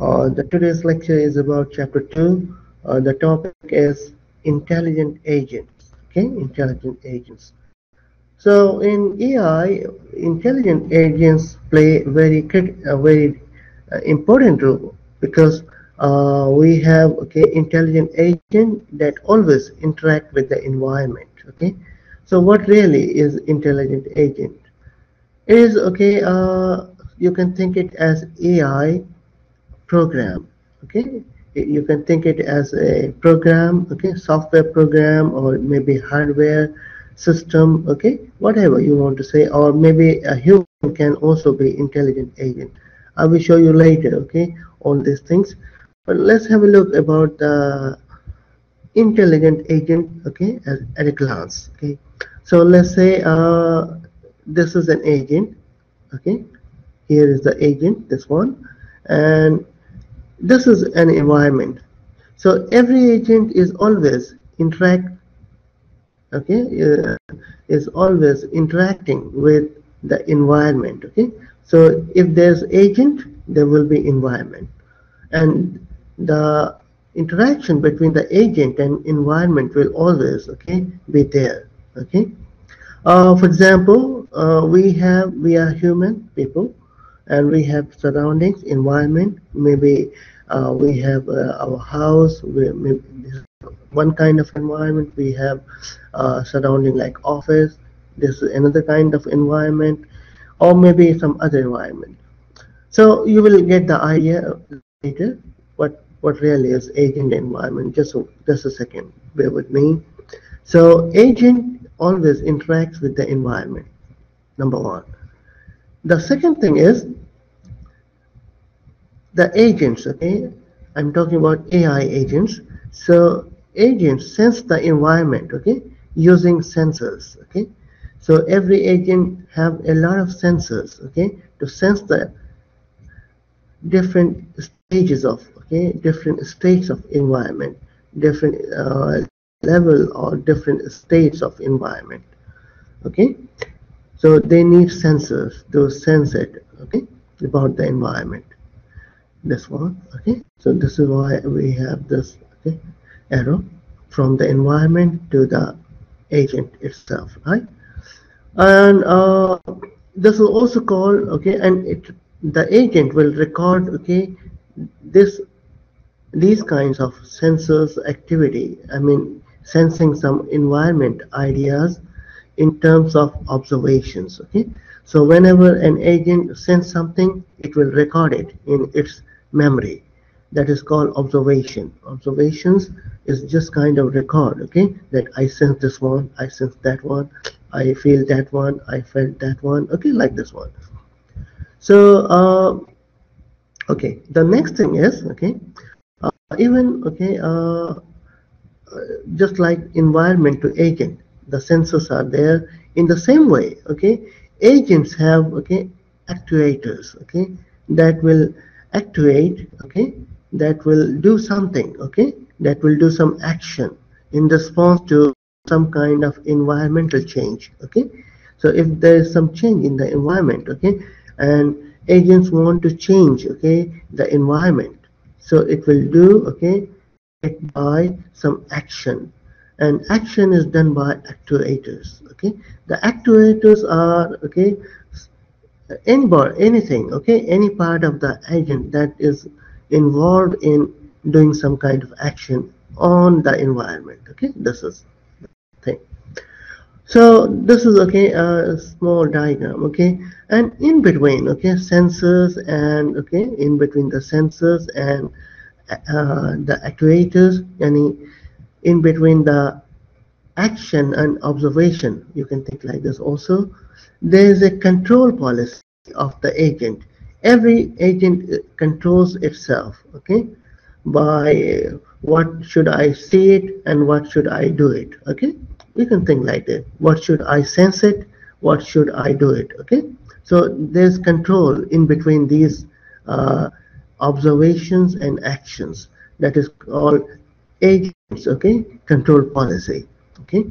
Uh, the today's lecture is about chapter 2. Uh, the topic is intelligent agents. Okay, intelligent agents. So in AI, intelligent agents play very a very uh, important role because uh, we have okay intelligent agent that always interact with the environment. Okay, so what really is intelligent agent? It is okay. Uh, you can think it as AI program. Okay, you can think it as a program. Okay, software program or maybe hardware system. Okay, whatever you want to say, or maybe a human can also be intelligent agent. I will show you later. Okay, all these things. But let's have a look about the intelligent agent. Okay, at, at a glance. Okay, so let's say uh, this is an agent. Okay, here is the agent. This one, and this is an environment. So every agent is always interact. Okay, uh, is always interacting with the environment. Okay, so if there's agent, there will be environment, and the interaction between the agent and environment will always okay be there okay uh, for example uh, we have we are human people and we have surroundings environment. Maybe uh, we have uh, our house we, one kind of environment we have uh, surrounding like office. This is another kind of environment or maybe some other environment. So you will get the idea later what what really is agent environment. Just just a second bear with me. So agent always interacts with the environment number one the second thing is the agents okay? I'm talking about ai agents. So agents sense the environment okay? Using sensors okay? So every agent have a lot of sensors okay? To sense the different stages of okay? Different states of environment different uh, level or different states of environment okay so they need sensors to sense it okay about the environment. This one okay. So this is why we have this okay arrow from the environment to the agent itself right? And uh, this is also called okay and it the agent will record okay this these kinds of sensors activity i mean sensing some environment ideas in terms of observations okay? So whenever an agent sends something it will record it in its memory. That is called observation. Observations is just kind of record okay? That i sense this one i sense that one i feel that one i felt that one okay? Like this one. So uh, okay the next thing is okay uh, even okay uh, just like environment to agent the sensors are there in the same way okay? Agents have okay actuators okay that will actuate okay that will do something okay that will do some action in response to some kind of environmental change okay? So if there is some change in the environment okay and agents want to change okay the environment so it will do okay by some action and action is done by actuators okay? The actuators are okay any bar anything okay? Any part of the agent that is involved in doing some kind of action on the environment okay? This is the thing. So this is okay a small diagram okay? And in between okay sensors and okay in between the sensors and uh, the actuators and in between the action and observation you can think like this also there is a control policy of the agent. Every agent controls itself okay by what should I see it and what should I do it okay? You can think like that. What should I sense it? What should I do it okay? So there's control in between these uh, observations and actions. That is called agents okay? Control policy okay?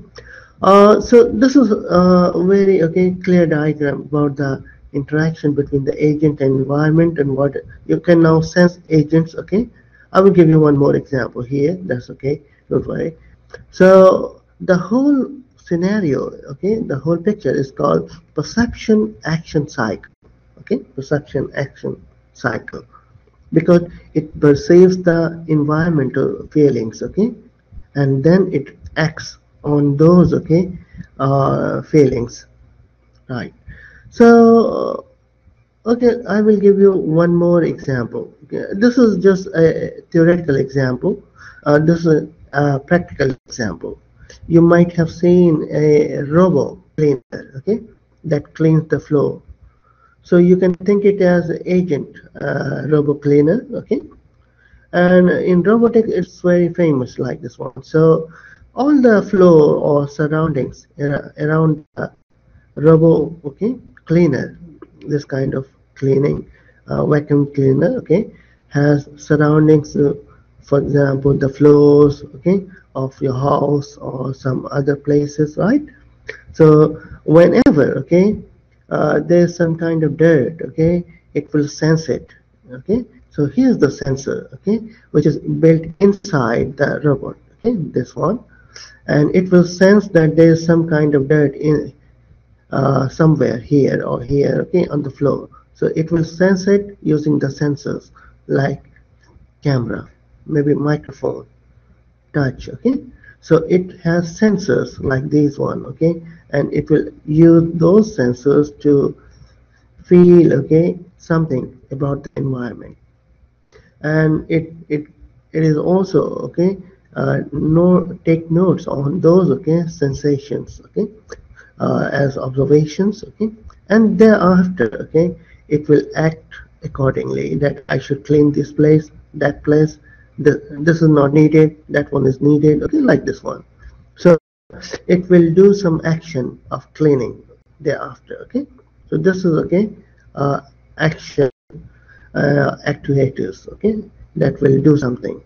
Uh, so this is a very okay clear diagram about the interaction between the agent and environment and what you can now sense agents okay? I will give you one more example here. That's okay. Don't worry. So the whole scenario okay the whole picture is called perception action cycle okay? Perception action cycle because it perceives the environmental feelings okay? And then it acts on those okay uh, feelings right? So okay I will give you one more example. Okay. this is just a theoretical example. Uh, this is a practical example. You might have seen a robo cleaner okay that cleans the floor so you can think it as agent uh, cleaner okay? And in robotics it's very famous like this one. So all the floor or surroundings around robo okay cleaner this kind of cleaning uh, vacuum cleaner okay has surroundings uh, for example the floors okay of your house or some other places right? So whenever okay uh, there's some kind of dirt okay? It will sense it okay? So here's the sensor okay? Which is built inside the robot okay? This one. And it will sense that there's some kind of dirt in uh, somewhere here or here okay on the floor. So it will sense it using the sensors like camera maybe microphone touch okay so it has sensors like this one okay? And it will use those sensors to feel okay something about the environment. And it it it is also okay uh, no take notes on those okay sensations okay uh, as observations okay? And thereafter okay it will act accordingly that I should clean this place that place this, is not needed. That one is needed. Okay like this one. So it will do some action of cleaning thereafter okay? So this is okay uh, action uh, actuators okay? That will do something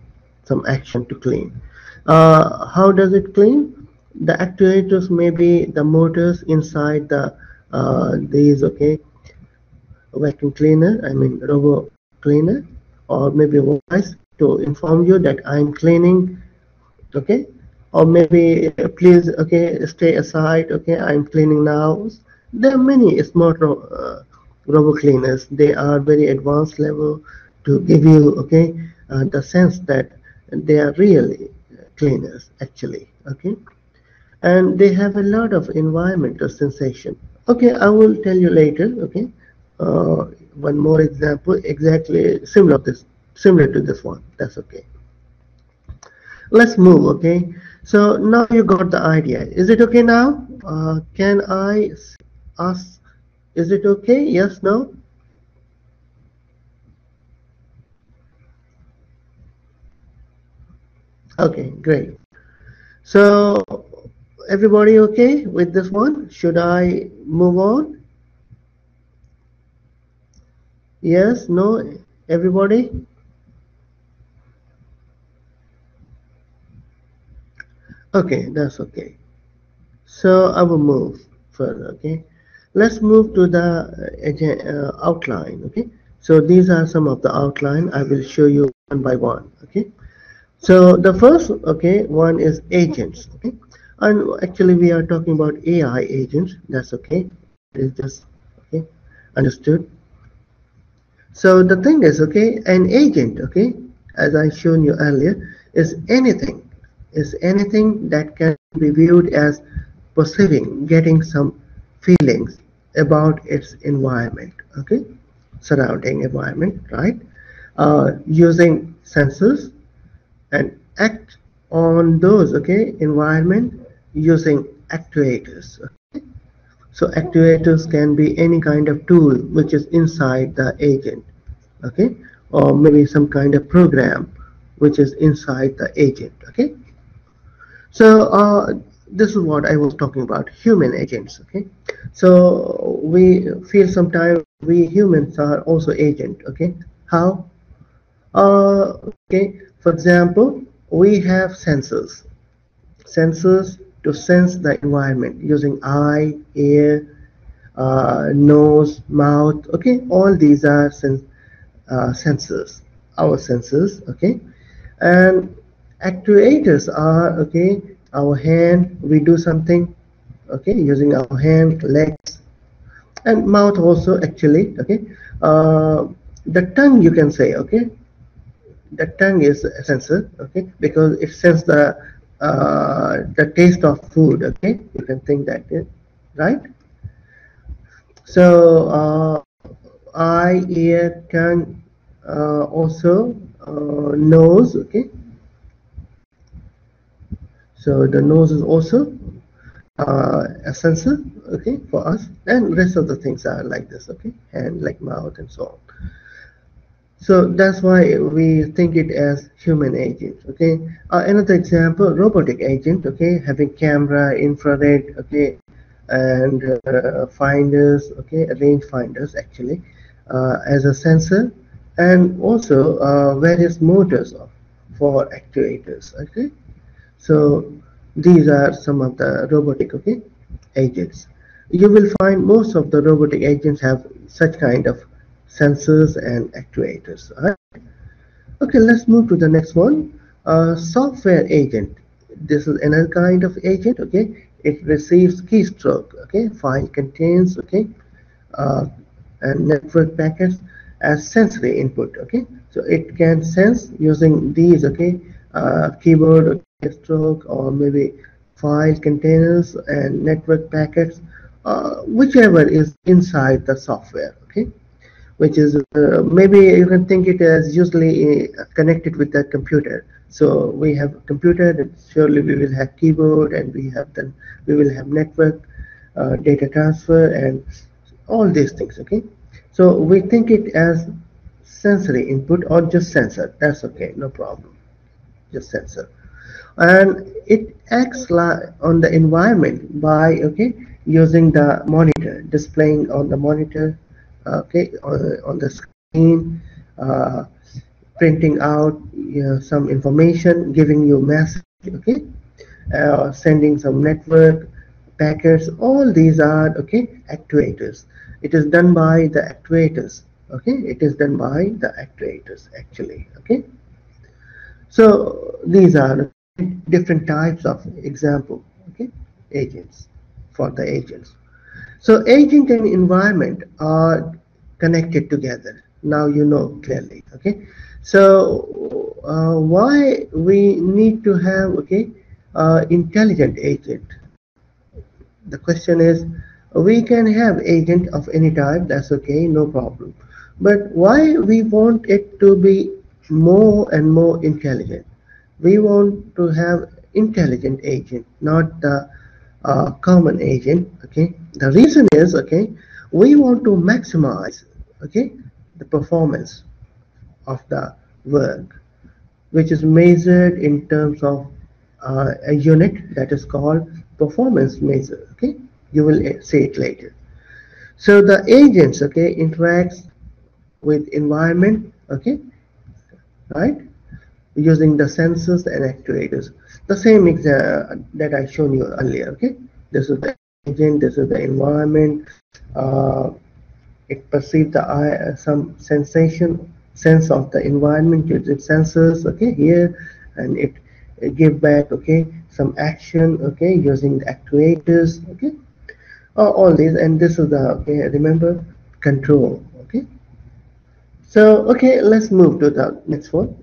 some action to clean. Uh, how does it clean? The actuators may be the motors inside the uh, these okay vacuum cleaner I mean robo cleaner or maybe voice to inform you that I'm cleaning okay? Or maybe please okay stay aside okay? I'm cleaning now. There are many smart uh, cleaners. They are very advanced level to give you okay uh, the sense that they are really cleaners actually okay? And they have a lot of environmental sensation. Okay I will tell you later okay? Uh, one more example exactly similar to this similar to this one. That's okay. Let's move okay? So now you got the idea. Is it okay now? Uh, can I ask is it okay? Yes no? Okay great. So everybody okay with this one? Should I move on? Yes no? Everybody okay that's okay. So I will move further okay? Let's move to the uh, uh, outline okay? So these are some of the outline. I will show you one by one okay? So the first okay one is agents okay? And actually we are talking about AI agents. That's okay. It's just okay understood. So the thing is okay an agent okay as I shown you earlier is anything is anything that can be viewed as perceiving, getting some feelings about its environment, okay, surrounding environment, right? Uh, using senses and act on those, okay, environment using actuators. Okay? So actuators can be any kind of tool which is inside the agent, okay, or maybe some kind of program which is inside the agent, okay. So uh, this is what I was talking about, human agents. Okay, so we feel sometimes we humans are also agent. Okay, how? Uh, okay, for example, we have sensors, sensors to sense the environment using eye, ear, uh, nose, mouth, okay, all these are sens uh, sensors, our sensors, okay, and actuators are, okay, our hand, we do something, okay, using our hand, legs, and mouth also actually, okay, uh, the tongue you can say, okay, the tongue is a sensor, okay, because it senses the uh, the taste of food, okay, you can think that, right? So uh, eye, ear, tongue, uh, also uh, nose, okay. So the nose is also uh, a sensor, okay, for us, and rest of the things are like this, okay, and like mouth and so on. So that's why we think it as human agent, okay. Uh, another example, robotic agent, okay, having camera, infrared, okay, and uh, finders, okay, range finders actually, uh, as a sensor, and also uh, various motors for actuators, okay. So these are some of the robotic, okay, agents. You will find most of the robotic agents have such kind of sensors and actuators. Right? Okay, let's move to the next one. Uh, software agent. This is another kind of agent. Okay, it receives keystroke okay file contains okay uh, and network packets as sensory input okay so it can sense using these okay uh, keyboard keystroke or maybe file containers and network packets uh, whichever is inside the software okay? Which is uh, maybe you can think it as usually uh, connected with the computer. So we have a computer and surely we will have keyboard and we have then we will have network uh, data transfer and all these things okay? So we think it as sensory input or just sensor. That's okay no problem. Just sensor and it acts on the environment by okay using the monitor displaying on the monitor okay on, on the screen uh, printing out you know, some information, giving you message, okay, uh, sending some network packets. All these are okay actuators. It is done by the actuators. Okay, it is done by the actuators actually. Okay, so these are different types of example. Okay, agents for the agents. So agent and environment are connected together. Now you know clearly. Okay. So uh, why we need to have okay uh, intelligent agent? The question is we can have agent of any type that's okay no problem but why we want it to be more and more intelligent we want to have intelligent agent not the uh, common agent okay? The reason is okay we want to maximize okay the performance of the work which is measured in terms of uh, a unit that is called performance measure okay? You will see it later. So the agents okay interacts with environment okay? Right using the sensors and actuators. The same example that I shown you earlier okay? This is the agent this is the environment uh, it perceives the eye uh, some sensation sense of the environment using sensors okay here and it, it give back okay some action okay using the actuators okay? Uh, all these and this is the okay remember control okay? So okay let's move to the next one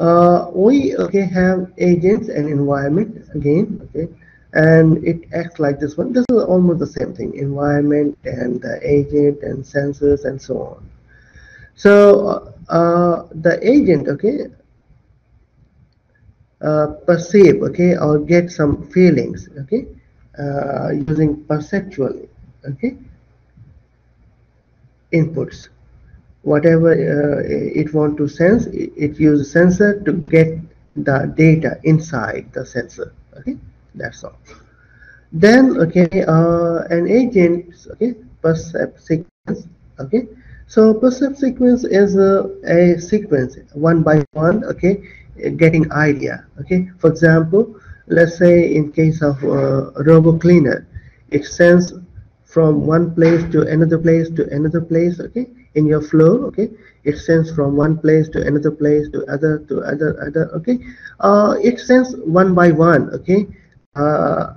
uh, we okay have agents and environment again okay and it acts like this one this is almost the same thing environment and the agent and sensors and so on so uh, the agent, okay, uh, perceive, okay, or get some feelings, okay, uh, using perceptually, okay, inputs. Whatever uh, it want to sense, it, uses sensor to get the data inside the sensor. Okay, that's all. Then, okay, uh, an agent, okay, perceive sequence, okay, so percept sequence is a, a sequence one by one, okay, getting idea, okay. For example, let's say in case of uh, robo cleaner, it sends from one place to another place to another place okay in your flow okay? It sends from one place to another place to other to other other okay? Uh, it sends one by one okay? Uh,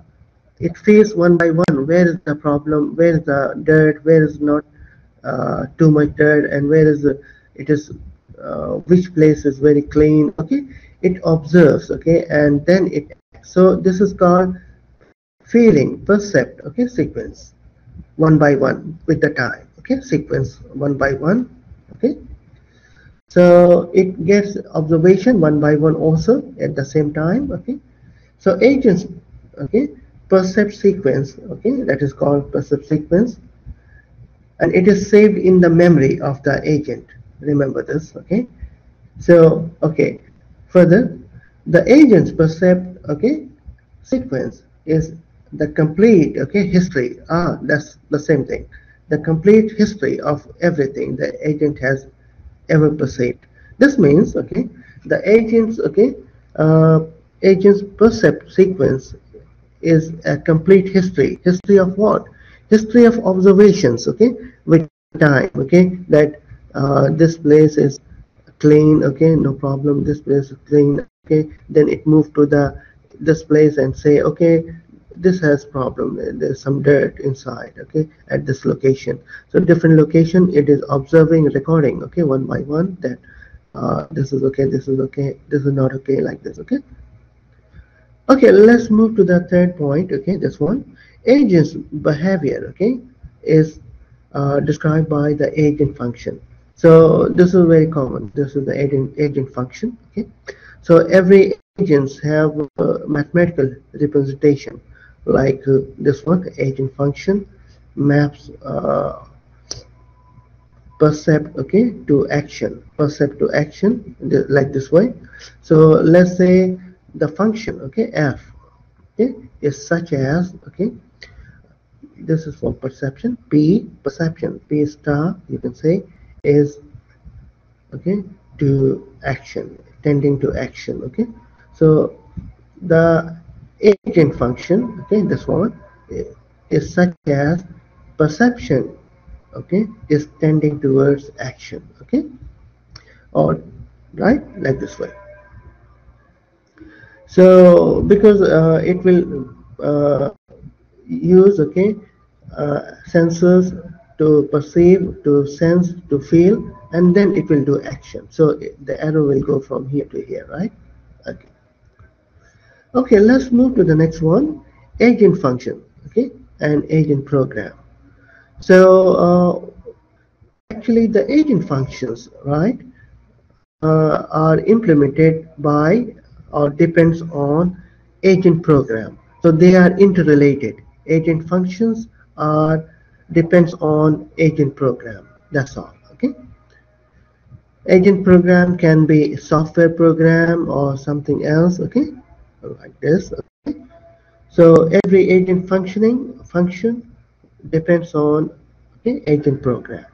it feels one by one. Where is the problem? Where is the dirt? Where is not uh, too much dirt? And where is the it is uh, which place is very clean okay? It observes okay? And then it so this is called feeling percept okay? Sequence one by one with the time okay sequence one by one okay? So it gets observation one by one also at the same time okay? So agents okay? Percept sequence okay? That is called percept sequence. And it is saved in the memory of the agent. Remember this okay? So okay. Further the agent's percept okay sequence is the complete okay history. Ah that's the same thing the complete history of everything the agent has ever perceived. This means okay the agent's okay uh, agent's percept sequence is a complete history. History of what? History of observations okay with time okay that uh, this place is clean okay no problem this place is clean okay then it moved to the this place and say okay this has problem there's some dirt inside okay at this location. So different location it is observing recording okay one by one that uh, this is okay this is okay this is not okay like this okay. Okay let's move to the third point okay this one. Agent's behavior okay is uh, described by the agent function. So this is very common. This is the agent agent function okay. So every agents have mathematical representation like uh, this one agent function maps uh, percept okay to action percept to action like this way. So let's say the function okay f okay is such as okay this is for perception p perception p star you can say is okay to action tending to action okay. So the agent function okay this one is such as perception okay is tending towards action okay? Or right like this way. So because uh, it will uh, use okay uh, sensors to perceive to sense to feel and then it will do action. So the arrow will go from here to here right? Okay okay let's move to the next one. Agent function okay and agent program. So uh, actually the agent functions right uh, are implemented by or depends on agent program. So they are interrelated. Agent functions are depends on agent program. That's all okay. Agent program can be software program or something else okay like this okay? so every agent functioning function depends on okay, agent program.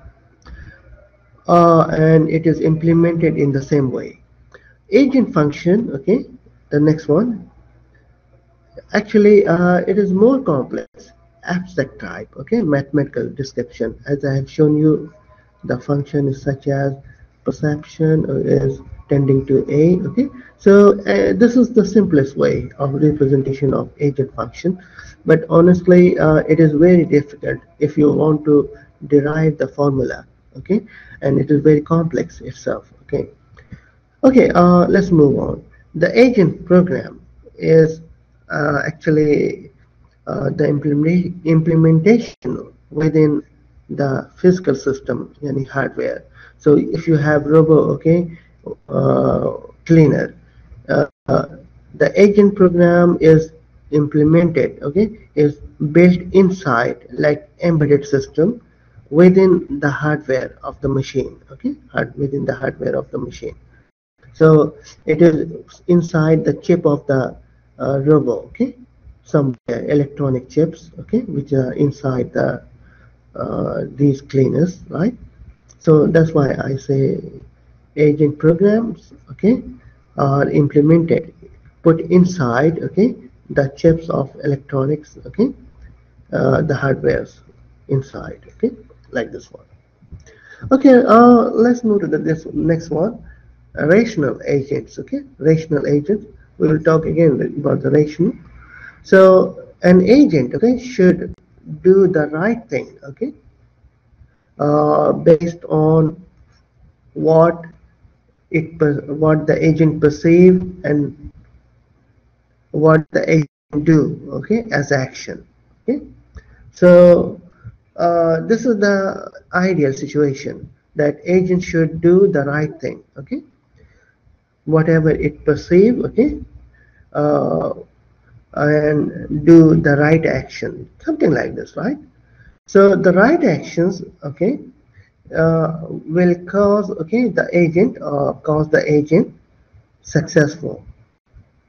Uh, and it is implemented in the same way. Agent function okay the next one. Actually uh, it is more complex. Abstract type okay mathematical description. As I have shown you the function is such as perception is tending to A okay? So uh, this is the simplest way of representation of agent function. But honestly uh, it is very difficult if you want to derive the formula okay? And it is very complex itself okay? Okay uh, let's move on. The agent program is uh, actually uh, the implement implementation within the physical system any hardware so if you have robo okay uh, cleaner uh, the agent program is implemented okay is built inside like embedded system within the hardware of the machine okay within the hardware of the machine. So it is inside the chip of the uh, robo okay some electronic chips okay which are inside the uh, these cleaners right so that's why I say agent programs okay are implemented put inside okay the chips of electronics okay uh, the hardwares inside okay like this one. Okay uh, let's move to the this next one. Rational agents okay rational agents. We will talk again about the rational. So an agent okay should do the right thing okay uh, based on what it what the agent perceive and what the agent do okay as action okay? So uh, this is the ideal situation that agent should do the right thing okay? Whatever it perceive okay? Uh, and do the right action something like this right so the right actions okay uh, will cause okay the agent or uh, cause the agent successful.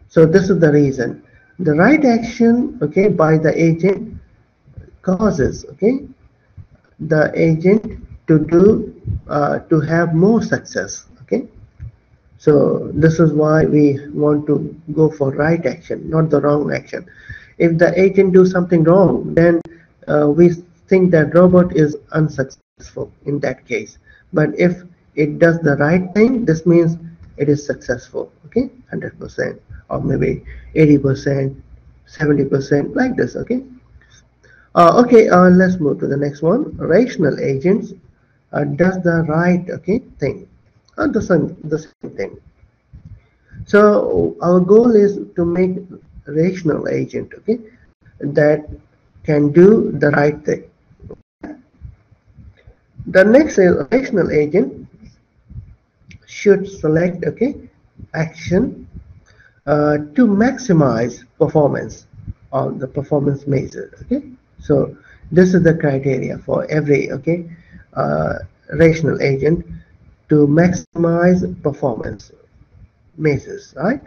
So this is the reason. The right action okay by the agent causes okay the agent to do uh, to have more success okay. So this is why we want to go for right action not the wrong action. If the agent do something wrong then uh, we think that robot is unsuccessful in that case. But if it does the right thing this means it is successful okay? 100% or maybe 80% 70% like this okay? Uh, okay uh, let's move to the next one. Rational agents uh, does the right okay thing. Uh, the, same, the same thing. So our goal is to make rational agent okay that can do the right thing the next rational agent should select okay action uh, to maximize performance on the performance measure okay? So this is the criteria for every okay uh, rational agent to maximize performance measures right?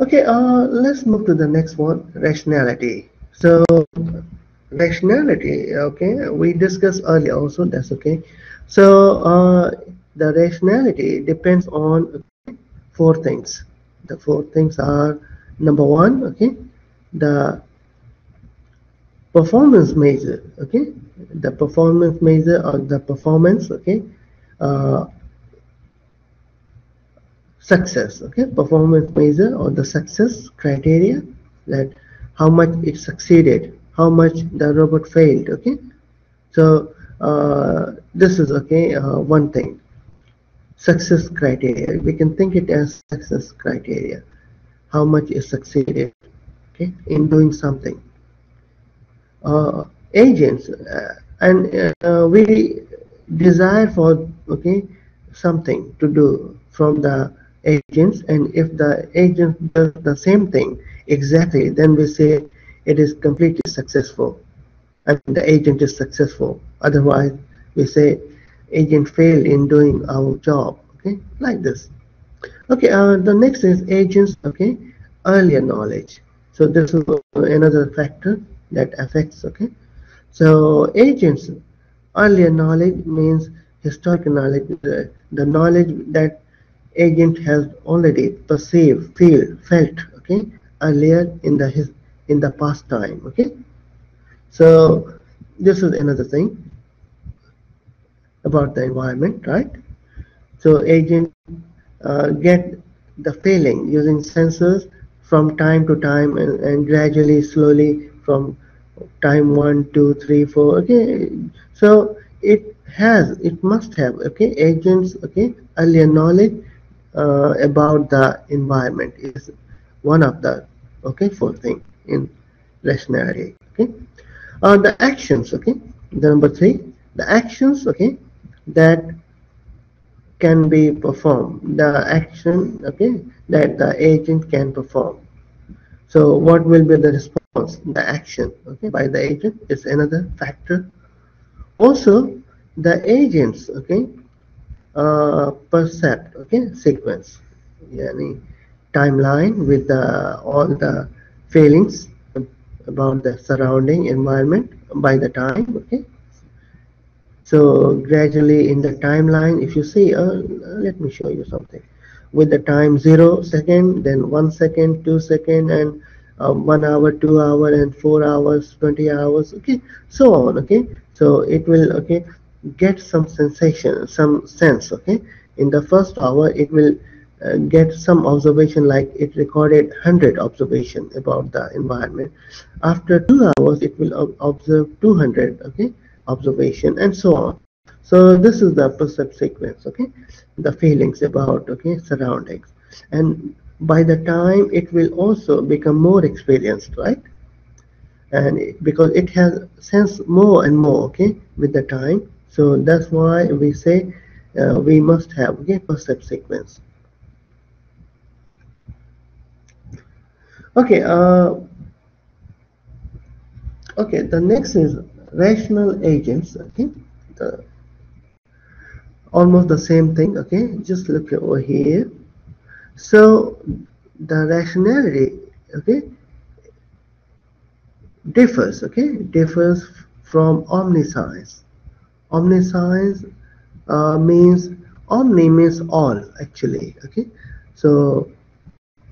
Okay uh, let's move to the next one rationality. So rationality okay? We discussed earlier also that's okay. So uh, the rationality depends on four things. The four things are number one okay the performance measure okay? The performance measure or the performance okay uh, success okay? Performance measure or the success criteria that how much it succeeded how much the robot failed okay? So uh, this is okay uh, one thing. Success criteria. We can think it as success criteria. How much is succeeded okay in doing something. Uh, agents uh, and uh, we desire for okay something to do from the agents. And if the agent does the same thing exactly then we say it is completely successful. And the agent is successful. Otherwise we say agent failed in doing our job. Okay? Like this. Okay uh, the next is agents okay? Earlier knowledge. So this is another factor that affects okay? So agents earlier knowledge means historical knowledge the, the knowledge that agent has already perceived feel felt okay? Earlier in the his in the past time okay? So this is another thing about the environment right? So agent uh, get the feeling using sensors from time to time and, and gradually slowly from time one two three four okay? So it has it must have okay? Agents okay? Earlier knowledge uh, about the environment is one of the okay four thing in rationality okay? Uh, the actions okay? The number three the actions okay that can be performed. The action okay that the agent can perform. So what will be the response? The action okay by the agent is another factor. Also the agents okay uh, percept okay sequence yani timeline with the all the feelings about the surrounding environment by the time okay? So gradually in the timeline if you see uh, let me show you something. With the time zero second then one second two second and uh, one hour two hour and four hours 20 hours okay? So on okay? So it will okay get some sensation some sense okay? In the first hour it will uh, get some observation like it recorded 100 observation about the environment. After two hours it will observe 200 okay observation and so on. So this is the percept sequence okay the feelings about okay surroundings. And by the time it will also become more experienced right? And because it has sense more and more okay with the time. So that's why we say uh, we must have okay percept sequence okay uh, okay the next is rational agents okay? The, almost the same thing okay? Just look over here. So the rationality okay differs okay? Differs from omniscience. Omniscience uh, means omni means all actually okay? So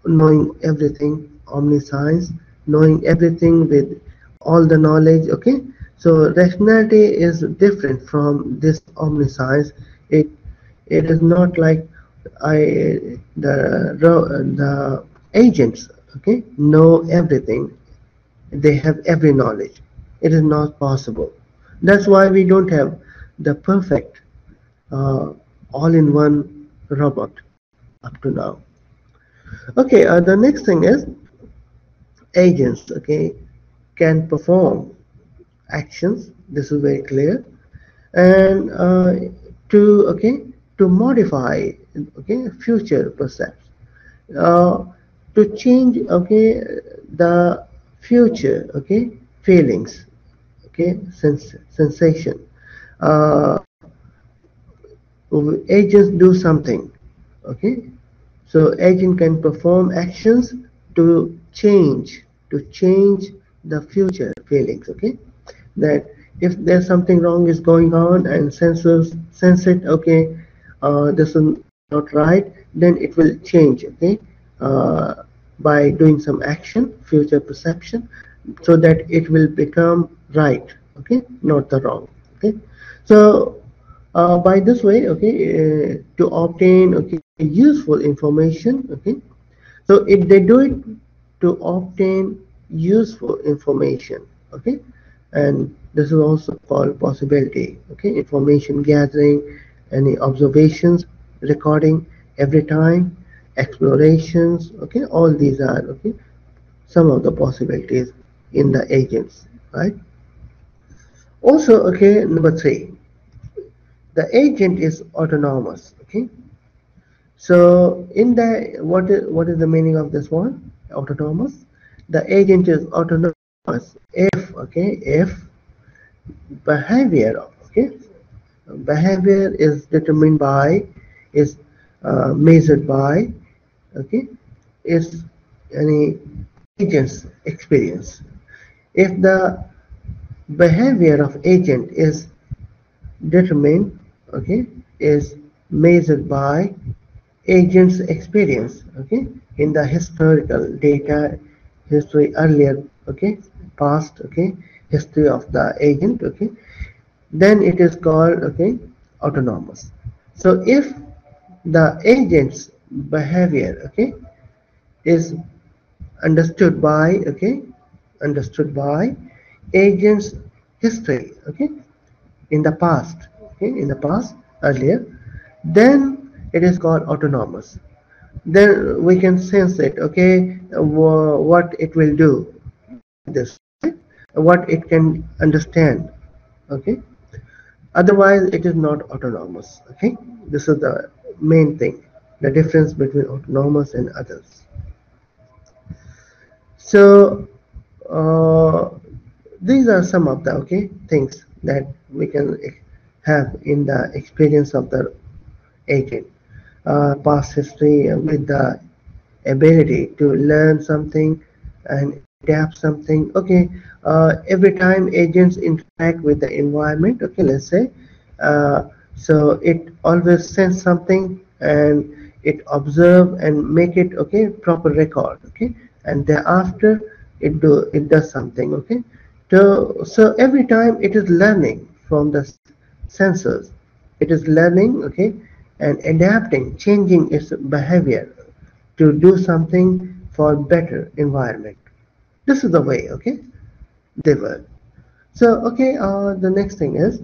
knowing everything omniscience knowing everything with all the knowledge okay? So rationality is different from this omniscience. It it is not like i the the agents okay know everything. They have every knowledge. It is not possible. That's why we don't have the perfect uh, all-in-one robot up to now. Okay uh, the next thing is agents okay can perform actions. This is very clear. And uh, to okay to modify okay future percepts. Uh, to change okay the future okay feelings okay sens sensation. Uh, agents do something okay? So agent can perform actions to change to change the future feelings okay? That if there's something wrong is going on and senses sense it okay uh, this is not right then it will change okay? Uh, by doing some action future perception so that it will become right okay? Not the wrong okay? So uh, by this way okay uh, to obtain okay useful information okay? So if they do it to obtain useful information okay? And this is also called possibility okay? Information gathering any observations recording every time explorations okay? All these are okay some of the possibilities in the agents right? Also okay number three the agent is autonomous okay? So in the what is what is the meaning of this one autonomous. The agent is autonomous if okay if behavior okay. Behavior is determined by is uh, measured by okay is any agent's experience. If the behavior of agent is determined okay is measured by agent's experience okay in the historical data history earlier okay past okay history of the agent okay then it is called okay autonomous. So if the agent's behavior okay is understood by okay understood by agent's history okay in the past okay in the past earlier then it is called autonomous then we can sense it okay what it will do. This what it can understand okay? Otherwise it is not autonomous okay? This is the main thing the difference between autonomous and others. So uh, these are some of the okay things that we can have in the experience of the agent past history with the ability to learn something and adapt something. Okay uh, every time agents interact with the environment okay let's say uh, so it always sends something and it observe and make it okay proper record okay and thereafter it do it does something okay. So so every time it is learning from the sensors it is learning okay and adapting changing its behavior to do something for better environment. This is the way okay? They work. So okay uh, the next thing is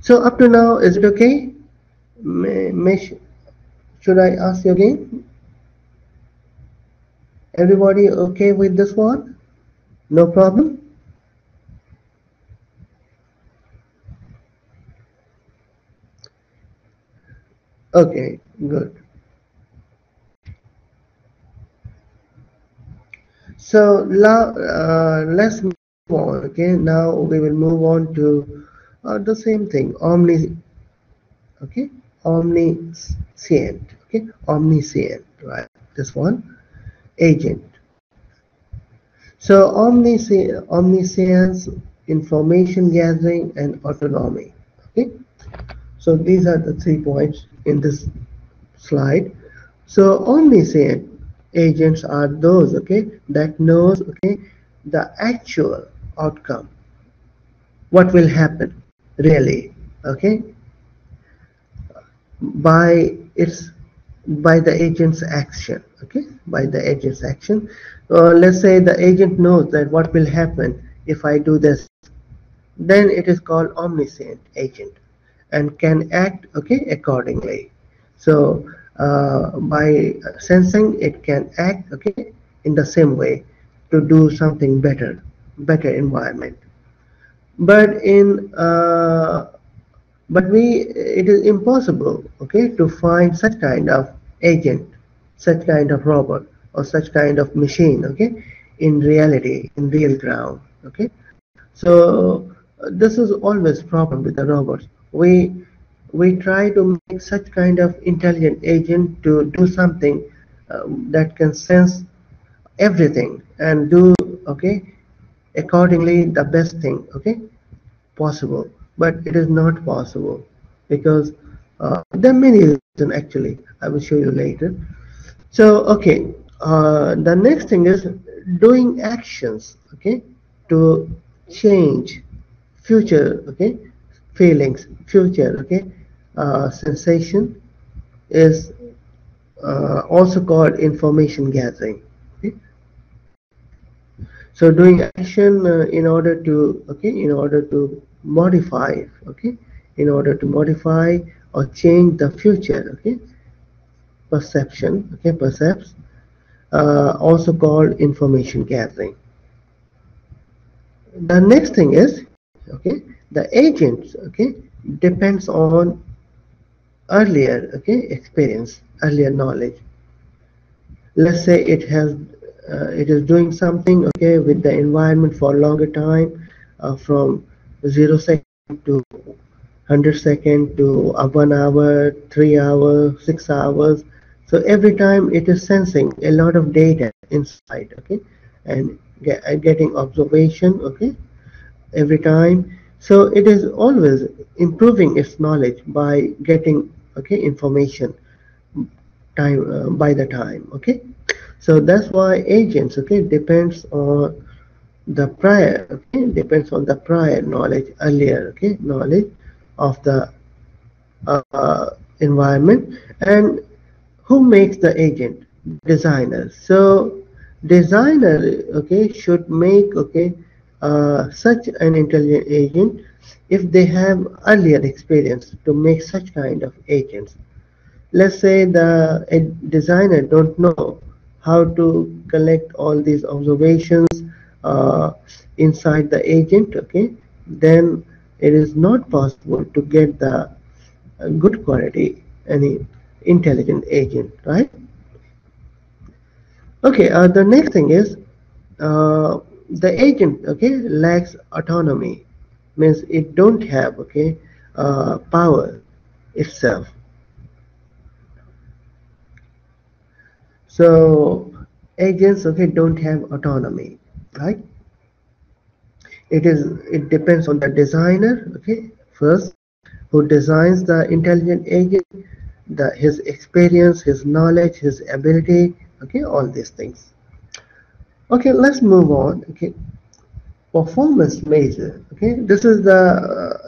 so up to now is it okay? May, may, should I ask you again? Everybody okay with this one? No problem okay good. So now uh, let's move on okay? Now we will move on to uh, the same thing omni okay? Omniscient okay? Omniscient right? This one agent. So omniscience, omniscience information gathering and autonomy so these are the three points in this slide. So omniscient agents are those okay that knows okay the actual outcome. What will happen really okay? By its by the agent's action okay? By the agent's action. Uh, let's say the agent knows that what will happen if I do this. Then it is called omniscient agent and can act okay accordingly. So uh, by sensing it can act okay in the same way to do something better better environment. But in uh, but we it is impossible okay to find such kind of agent such kind of robot or such kind of machine okay in reality in real ground okay. So uh, this is always problem with the robots we we try to make such kind of intelligent agent to do something uh, that can sense everything and do okay accordingly the best thing okay possible. But it is not possible because uh, there are many reasons actually. I will show you later. So okay uh, the next thing is doing actions okay to change future okay feelings future okay? Uh, sensation is uh, also called information gathering okay? so doing action uh, in order to okay in order to modify okay? In order to modify or change the future okay? Perception okay percepts uh, also called information gathering. The next thing is okay the agents okay depends on earlier okay experience earlier knowledge. Let's say it has uh, it is doing something okay with the environment for a longer time uh, from zero second to 100 second to a one hour three hours six hours. So every time it is sensing a lot of data inside okay and get, uh, getting observation okay every time so it is always improving its knowledge by getting okay information time uh, by the time okay? So that's why agents okay depends on the prior okay depends on the prior knowledge earlier okay knowledge of the uh, environment and who makes the agent designer. So designer okay should make okay uh, such an intelligent agent if they have earlier experience to make such kind of agents. Let's say the designer don't know how to collect all these observations uh, inside the agent okay? Then it is not possible to get the uh, good quality any intelligent agent right? Okay uh, the next thing is uh, the agent okay lacks autonomy means it don't have okay uh, power itself. So agents okay don't have autonomy right? It is it depends on the designer okay first who designs the intelligent agent the his experience his knowledge his ability okay all these things Okay, let's move on. Okay, performance measure. Okay, this is the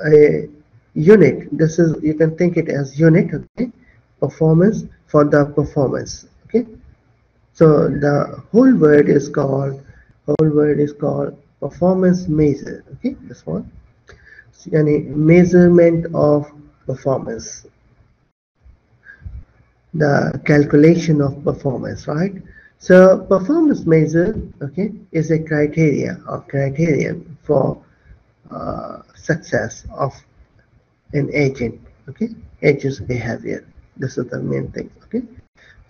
uh, unit. This is you can think it as unit. Okay, performance for the performance. Okay, so the whole word is called whole word is called performance measure. Okay, this one. So, any measurement of performance the calculation of performance, right? So performance measure, okay, is a criteria or criterion for uh, success of an agent, okay, agent's behavior. This is the main thing, okay.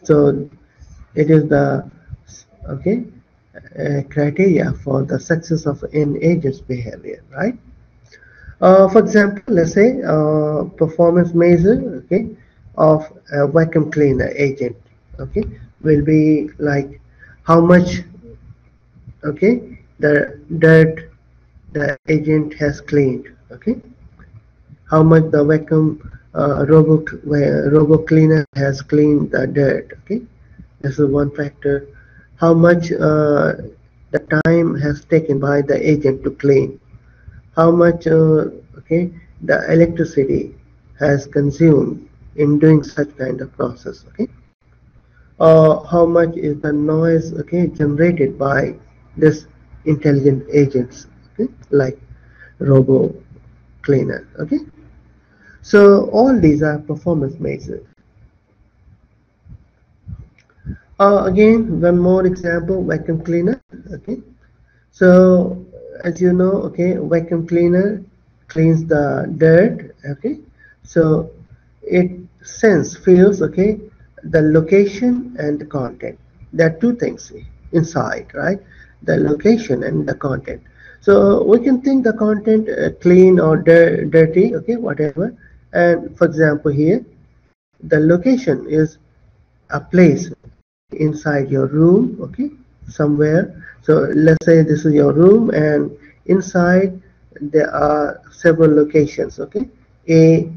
So it is the okay criteria for the success of an agent's behavior, right? Uh, for example, let's say uh, performance measure, okay, of a vacuum cleaner agent okay will be like how much okay the dirt the agent has cleaned okay? How much the vacuum uh, robo robo cleaner has cleaned the dirt okay? This is one factor. How much uh, the time has taken by the agent to clean? How much uh, okay the electricity has consumed in doing such kind of process okay uh, how much is the noise okay generated by this intelligent agents okay like robo cleaner okay? So all these are performance measures. Uh, again one more example vacuum cleaner okay? So as you know okay vacuum cleaner cleans the dirt okay? So it sense feels okay the location and the content. There are two things inside right? The location and the content. So we can think the content uh, clean or dirty okay whatever. And for example here the location is a place inside your room okay somewhere. So let's say this is your room and inside there are several locations okay? A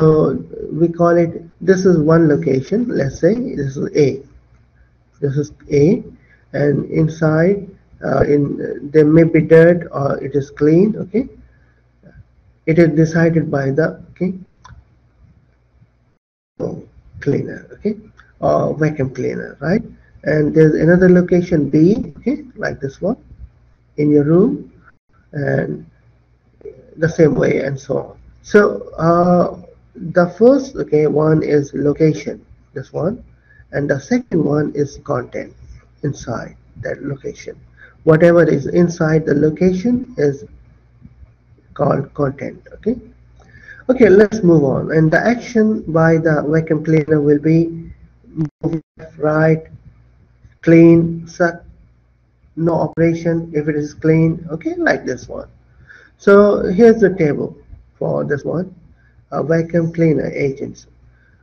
so we call it this is one location let's say this is a. This is a and inside uh, in there may be dirt or it is clean okay? It is decided by the okay cleaner okay? Or vacuum cleaner right? And there's another location B okay like this one in your room and the same way and so on. So uh, the first okay one is location this one. And the second one is content inside that location. Whatever is inside the location is called content okay? Okay let's move on. And the action by the vacuum cleaner will be move left right clean suck no operation. If it is clean okay like this one. So here's the table for this one vacuum cleaner agents.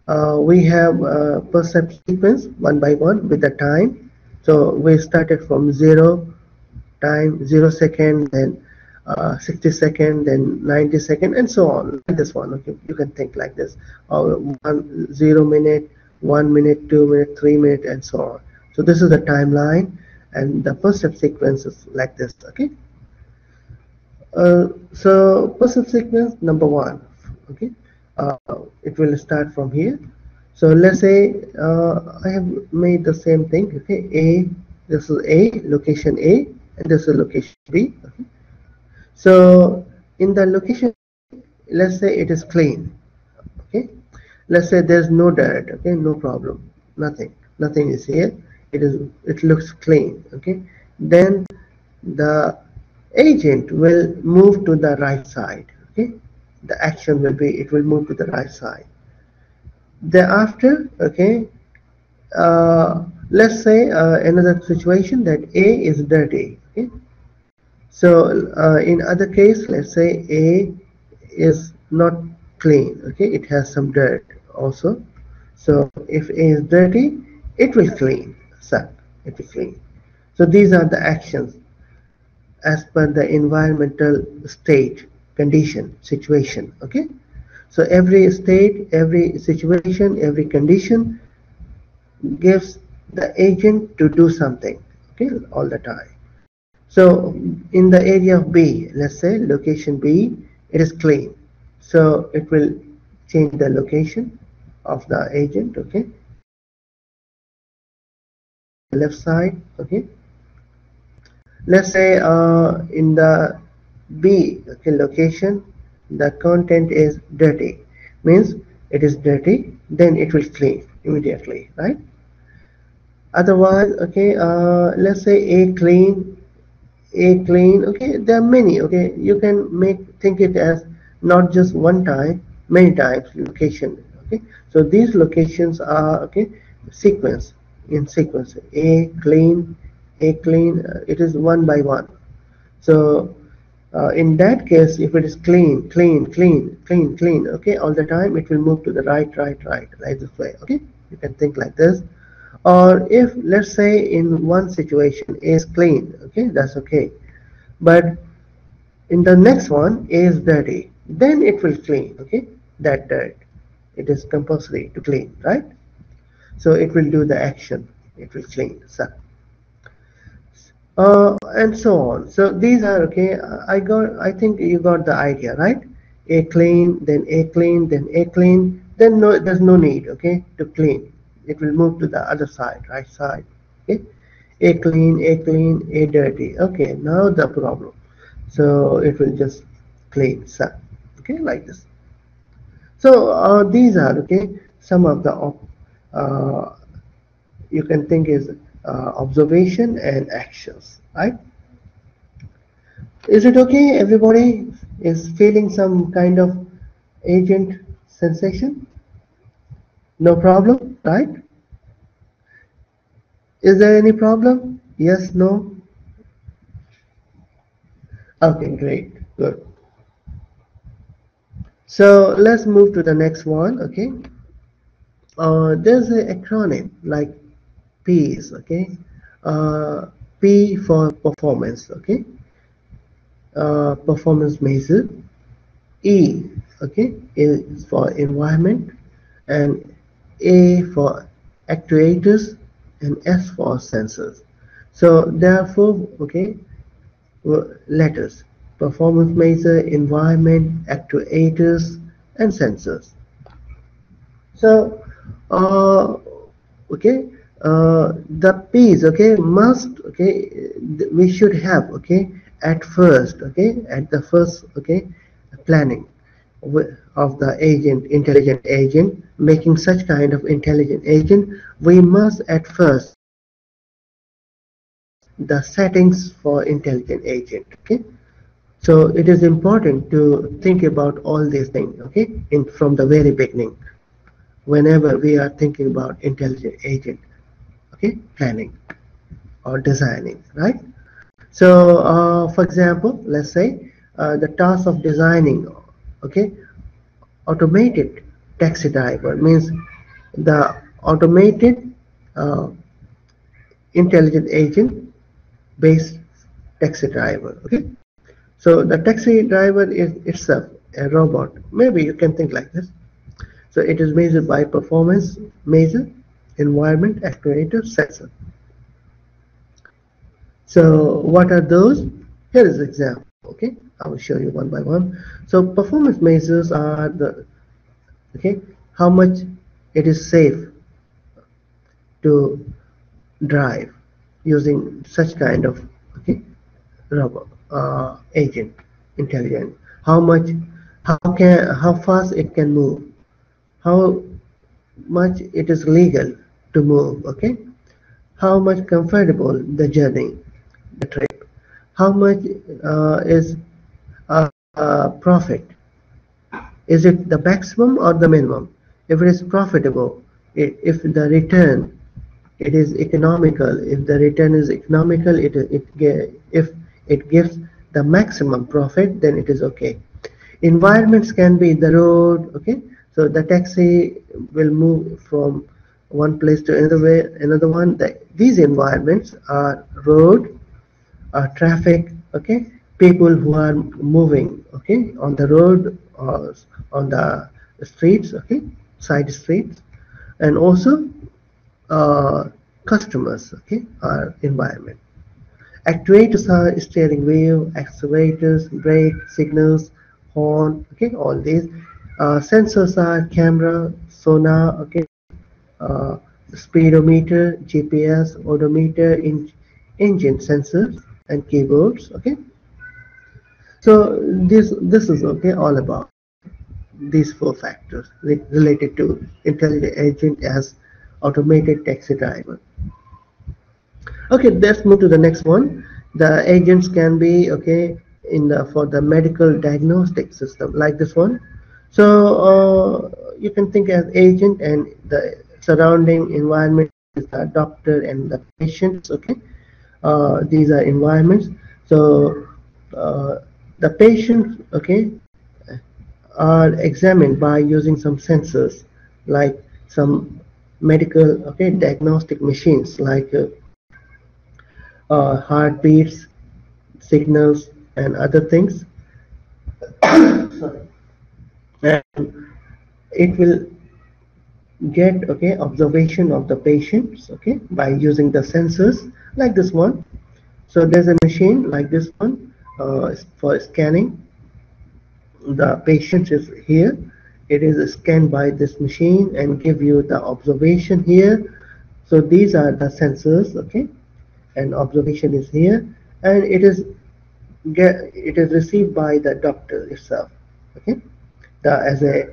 Uh, we have uh, percept sequence one by one with the time. So we started from zero time, zero second, then uh, 60 second, then 90 second, and so on. Like this one, okay, you can think like this: or one zero minute, one minute, two minute, three minute, and so on. So this is the timeline, and the percept sequence is like this. Okay. Uh, so percept sequence number one okay. Uh, it will start from here. So let's say uh, I have made the same thing. Okay. A this is a location a and this is location b. Okay. so in the location let's say it is clean. Okay. Let's say there's no dirt. Okay. No problem. Nothing. Nothing is here. It is it looks clean. Okay. Then the agent will move to the right side. Okay the action will be it will move to the right side. Thereafter okay uh, let's say uh, another situation that a is dirty okay? So uh, in other case let's say a is not clean okay? It has some dirt also. So if a is dirty it will clean suck it will clean. So these are the actions as per the environmental state condition situation okay? So every state every situation every condition gives the agent to do something okay all the time. So in the area of B let's say location B it is clean. So it will change the location of the agent okay? Left side okay? Let's say uh, in the B okay, location the content is dirty. Means it is dirty then it will clean immediately right? Otherwise okay uh, let's say a clean a clean okay there are many okay. You can make think it as not just one time many times location okay. So these locations are okay sequence in sequence. A clean a clean uh, it is one by one. So uh, in that case if it is clean clean clean clean clean okay all the time it will move to the right right right like this way okay? You can think like this. Or if let's say in one situation a is clean okay that's okay. But in the next one a is dirty then it will clean okay? That dirt. It is compulsory to clean right? So it will do the action. It will clean so uh, and so on. So these are okay I got I think you got the idea right? A clean then a clean then a clean then no there's no need okay to clean. It will move to the other side right side okay? A clean a clean a dirty okay now the problem. So it will just clean so okay like this. So uh, these are okay some of the uh, you can think is uh, observation and actions right? Is it okay everybody? Is feeling some kind of agent sensation? No problem right? Is there any problem? Yes no? Okay great good. So let's move to the next one okay? Uh, there's an acronym like PEAS okay? Uh, P for performance okay? Uh, performance measure. E okay is for environment. And A for actuators. And S for sensors. So therefore okay letters. Performance measure environment actuators and sensors. So uh, okay uh, the PEAS okay must okay we should have okay at first okay at the first okay planning of the agent intelligent agent making such kind of intelligent agent we must at first the settings for intelligent agent okay? So it is important to think about all these things okay in from the very beginning. Whenever we are thinking about intelligent agent okay planning or designing right? So uh, for example let's say uh, the task of designing okay automated taxi driver means the automated uh, intelligent agent based taxi driver okay? So the taxi driver is itself a robot. Maybe you can think like this. So it is measured by performance measure environment actuator sensor so what are those? Here is an example okay? I will show you one by one. So performance measures are the okay? How much it is safe to drive using such kind of okay robot uh, agent intelligent. How much how can how fast it can move? How much it is legal to move okay? How much comfortable the journey the trip? How much uh, is uh, uh, profit? Is it the maximum or the minimum? If it is profitable if the return it is economical if the return is economical it, it if it gives the maximum profit then it is okay. Environments can be the road okay? So the taxi will move from one place to another way another one the, these environments are road uh, traffic okay? People who are moving okay? On the road or on the streets okay? Side streets. And also uh, customers okay? Our environment. Actuators are steering wheel, accelerators, brake, signals, horn, okay, all these. Uh, sensors are camera, sonar, okay, uh, speedometer, GPS, odometer, in, engine sensors, and keyboards, okay. So this this is okay all about these four factors related to intelligent agent as automated taxi driver. Okay, let's move to the next one. The agents can be okay in the, for the medical diagnostic system like this one. So uh, you can think as agent and the surrounding environment is the doctor and the patients. Okay, uh, these are environments. So uh, the patients okay are examined by using some sensors like some medical okay diagnostic machines like uh, uh, heartbeats, signals, and other things. and it will get okay observation of the patients okay by using the sensors like this one. So there's a machine like this one uh, for scanning. The patient is here. It is scanned by this machine and give you the observation here. So these are the sensors, okay? and observation is here and it is get it is received by the doctor itself okay the as a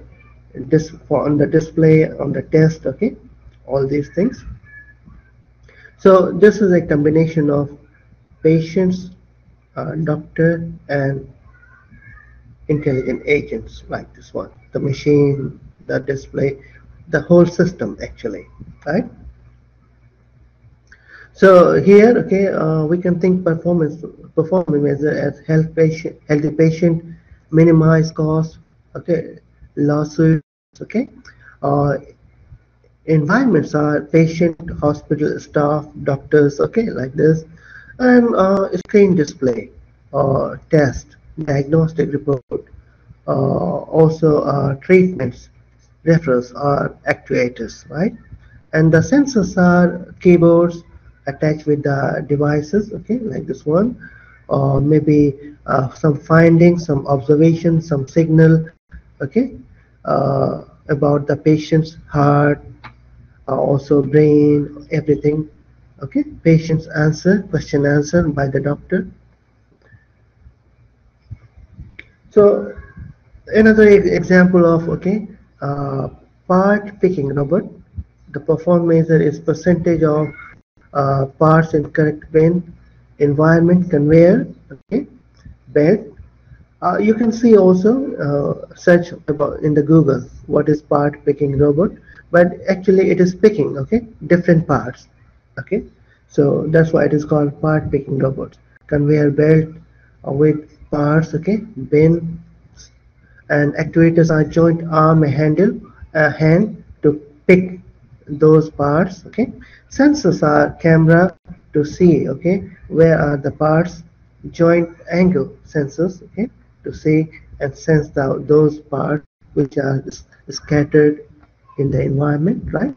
this for on the display on the test okay? All these things. So this is a combination of patients uh, doctor and intelligent agents like this one. The machine the display the whole system actually right? So here, okay, uh, we can think performance performing as, as health patient, healthy patient, minimize cost, okay, lawsuits, okay. Uh, environments are patient, hospital staff, doctors, okay, like this, and uh, screen display, uh, test, diagnostic report, uh, also uh, treatments, referrals are actuators, right? And the sensors are keyboards, attached with the devices okay like this one or maybe uh, some findings some observations some signal okay about the patient's heart uh, also brain everything. Okay? Patient's answer question answered by the doctor. So another example of okay uh, part picking robot the perform measure is percentage of uh, parts in correct bin, environment, conveyor, okay, bed. Uh, you can see also uh, search about in the Google what is part picking robot, but actually it is picking, okay, different parts, okay. So that's why it is called part picking robot. Conveyor belt uh, with parts, okay, bin, and actuators are joint arm and handle, uh, hand to pick those parts okay? Sensors are camera to see okay? Where are the parts joint angle sensors okay to see and sense the, those parts which are scattered in the environment right?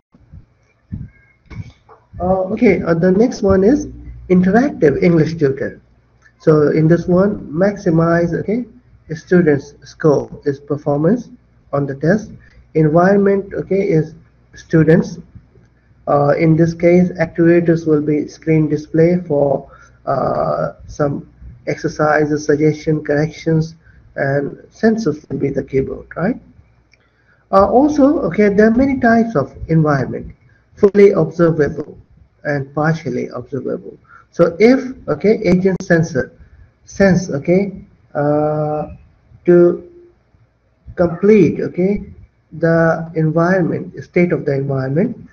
Uh, okay uh, the next one is interactive English tutor. So in this one maximize okay students score is performance on the test. Environment okay is students. Uh, in this case, actuators will be screen display for uh, some exercises, suggestion, corrections, and sensors will be the keyboard, right? Uh, also, okay, there are many types of environment, fully observable and partially observable. So if, okay, agent sensor sense, okay, uh, to complete, okay, the environment, state of the environment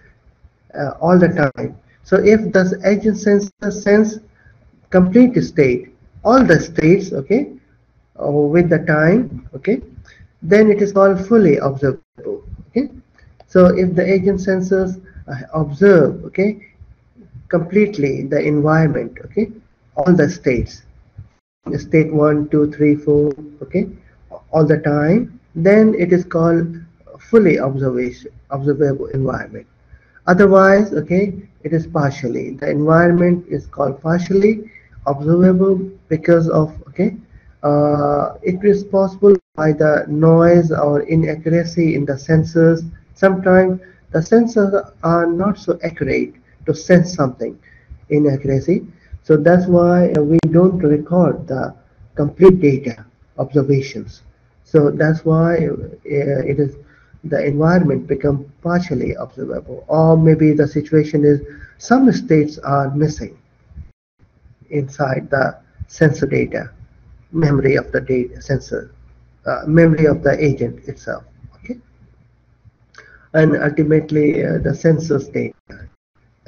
uh, all the time. So if the agent sensor sense complete state, all the states, okay, uh, with the time, okay, then it is called fully observable, okay. So if the agent sensors uh, observe, okay, completely the environment, okay, all the states, state one, two, three, four, okay, all the time, then it is called fully observation observable environment otherwise okay it is partially the environment is called partially observable because of okay uh, it is possible by the noise or inaccuracy in the sensors. Sometimes the sensors are not so accurate to sense something inaccuracy. So that's why we don't record the complete data observations. So that's why uh, it is the environment become partially observable or maybe the situation is some states are missing inside the sensor data memory of the data sensor uh, memory of the agent itself okay? And ultimately uh, the sensors data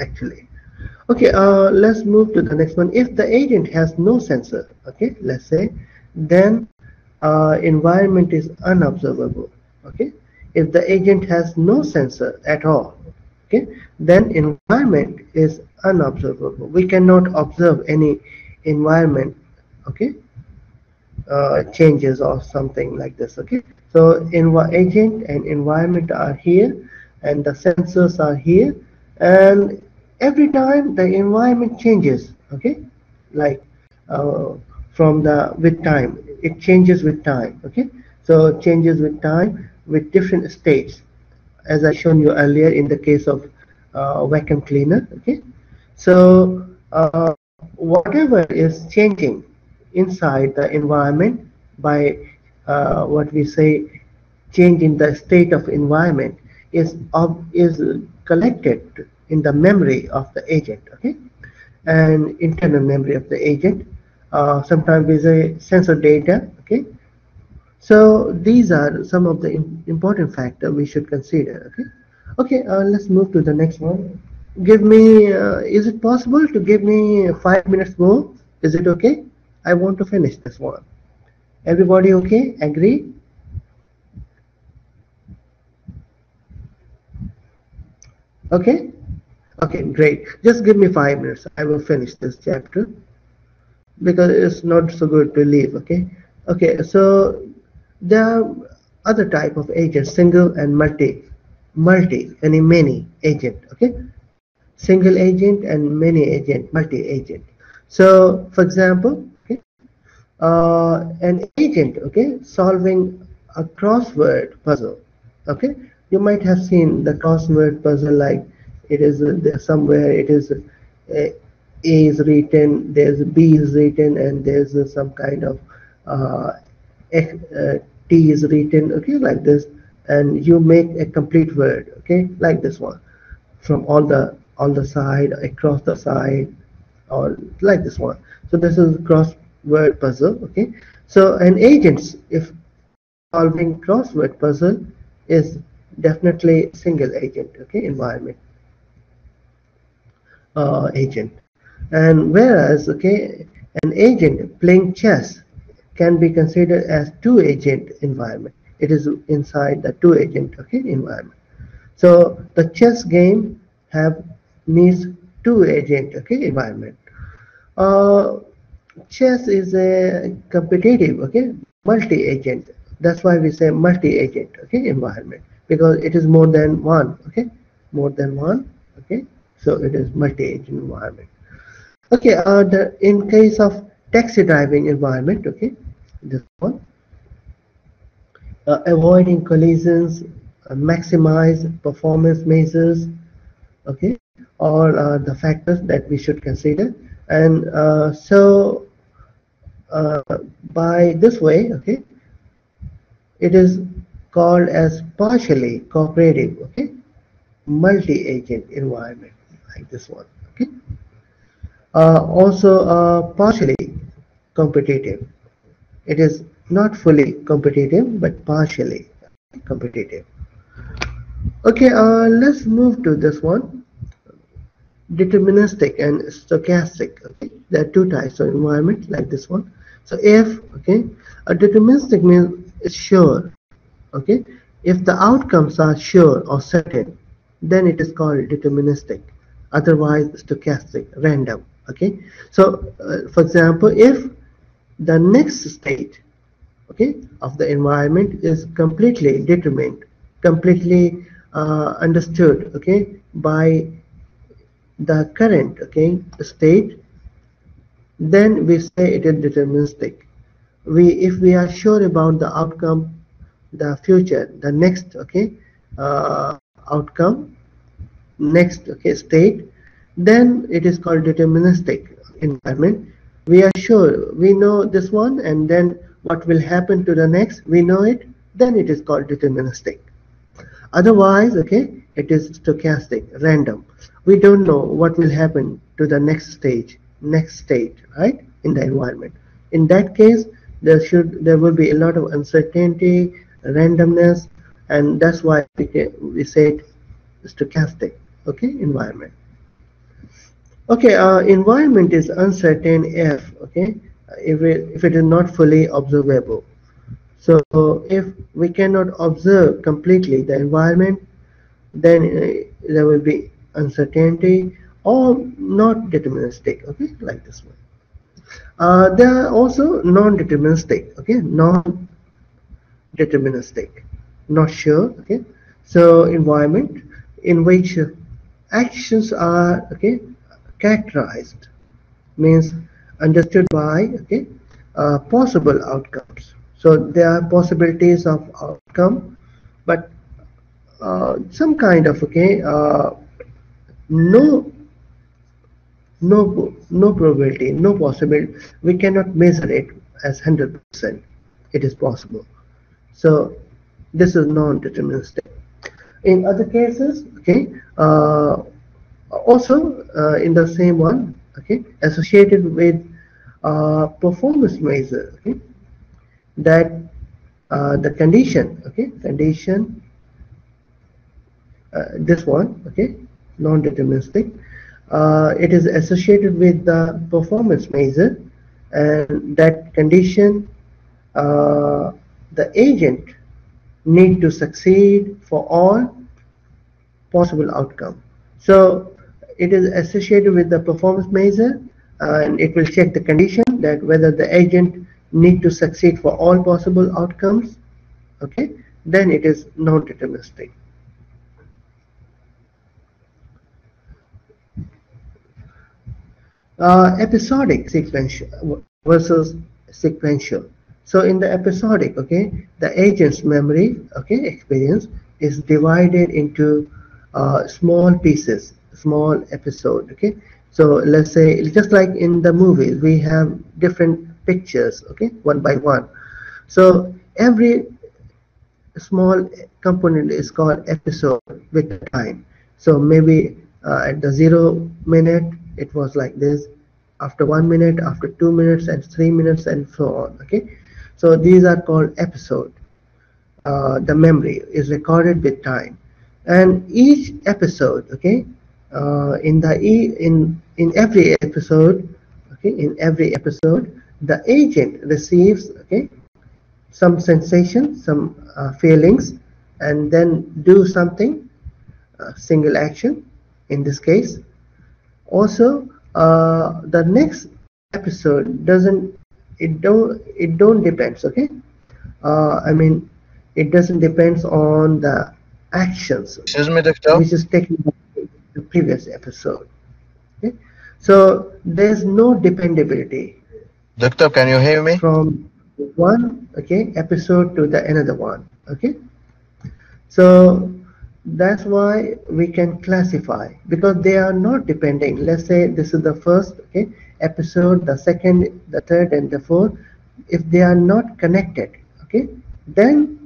actually. Okay uh, let's move to the next one. If the agent has no sensor okay let's say then uh, environment is unobservable okay? If the agent has no sensor at all okay then environment is unobservable. We cannot observe any environment okay uh, changes or something like this okay? So in agent and environment are here and the sensors are here and every time the environment changes okay? Like uh, from the with time it changes with time okay? So changes with time with different states. As I shown you earlier in the case of uh, vacuum cleaner okay so uh, whatever is changing inside the environment by uh, what we say change in the state of environment is of, is collected in the memory of the agent okay and internal memory of the agent uh, sometimes we a sensor data okay so these are some of the important factors we should consider. Okay, okay. Uh, let's move to the next one. Give me. Uh, is it possible to give me five minutes more? Is it okay? I want to finish this one. Everybody okay? Agree? Okay? Okay, great. Just give me five minutes. I will finish this chapter because it's not so good to leave. Okay? Okay, so there are other type of agents, single and multi, multi, any many agent, okay? Single agent and many agent, multi-agent. So, for example, okay, uh, an agent, okay, solving a crossword puzzle, okay? You might have seen the crossword puzzle like it is uh, there somewhere, it is uh, A is written, there's B is written, and there's uh, some kind of uh, uh, T is written okay like this and you make a complete word okay like this one from all the on the side across the side or like this one so this is crossword puzzle okay so an agent if solving crossword puzzle is definitely single agent okay environment uh, agent and whereas okay an agent playing chess can be considered as two agent environment. It is inside the two agent okay, environment. So the chess game have needs two agent okay environment. Uh, chess is a competitive okay multi-agent. That's why we say multi-agent okay environment because it is more than one okay more than one okay so it is multi-agent environment. Okay, uh, the, in case of taxi driving environment okay this one uh, avoiding collisions uh, maximize performance measures okay or uh, the factors that we should consider. And uh, so uh, by this way okay it is called as partially cooperative okay multi-agent environment like this one okay. Uh, also partially competitive. It is not fully competitive but partially competitive. Okay uh, let's move to this one deterministic and stochastic okay? There are two types of environment like this one. So if okay a deterministic means it's sure okay? If the outcomes are sure or certain then it is called deterministic otherwise stochastic random okay? So uh, for example if the next state okay of the environment is completely determined completely uh, understood okay by the current okay state then we say it is deterministic. We if we are sure about the outcome the future the next okay uh, outcome next okay state then it is called deterministic environment. We are sure we know this one and then what will happen to the next we know it then it is called deterministic. Otherwise okay it is stochastic random we don't know what will happen to the next stage next state right in the environment. In that case there should there will be a lot of uncertainty randomness and that's why we, we say stochastic okay environment. Okay uh, environment is uncertain if okay if it, if it is not fully observable. So if we cannot observe completely the environment then uh, there will be uncertainty or not deterministic okay like this one. Uh, they are also non-deterministic okay non-deterministic not sure okay. So environment in which actions are okay characterized means understood by okay uh, possible outcomes. So there are possibilities of outcome but uh, some kind of okay uh, no no no probability no possibility. We cannot measure it as 100 percent. It is possible. So this is non-deterministic. In other cases okay uh, also uh, in the same one okay associated with uh, performance measure okay that uh, the condition okay condition uh, this one okay non-deterministic. Uh, it is associated with the performance measure and that condition uh, the agent need to succeed for all possible outcome. So it is associated with the performance measure and it will check the condition that whether the agent need to succeed for all possible outcomes okay? Then it is non-deterministic uh, episodic sequential versus sequential. So in the episodic okay the agent's memory okay experience is divided into uh, small pieces small episode okay. So let's say just like in the movies we have different pictures okay one by one. So every small component is called episode with time. So maybe uh, at the zero minute it was like this. After one minute after two minutes and three minutes and so on okay? So these are called episode. Uh, the memory is recorded with time. And each episode okay uh, in the e in in every episode okay in every episode the agent receives okay some sensation some uh, feelings and then do something uh, single action in this case also uh, the next episode doesn't it don't it don't depends okay? Uh, I mean it doesn't depends on the actions. Excuse me, doctor. which is taken the previous episode okay? So there's no dependability. Doctor, can you hear me? from one okay episode to the another one okay? So that's why we can classify because they are not depending. Let's say this is the first okay episode the second the third and the fourth. If they are not connected okay then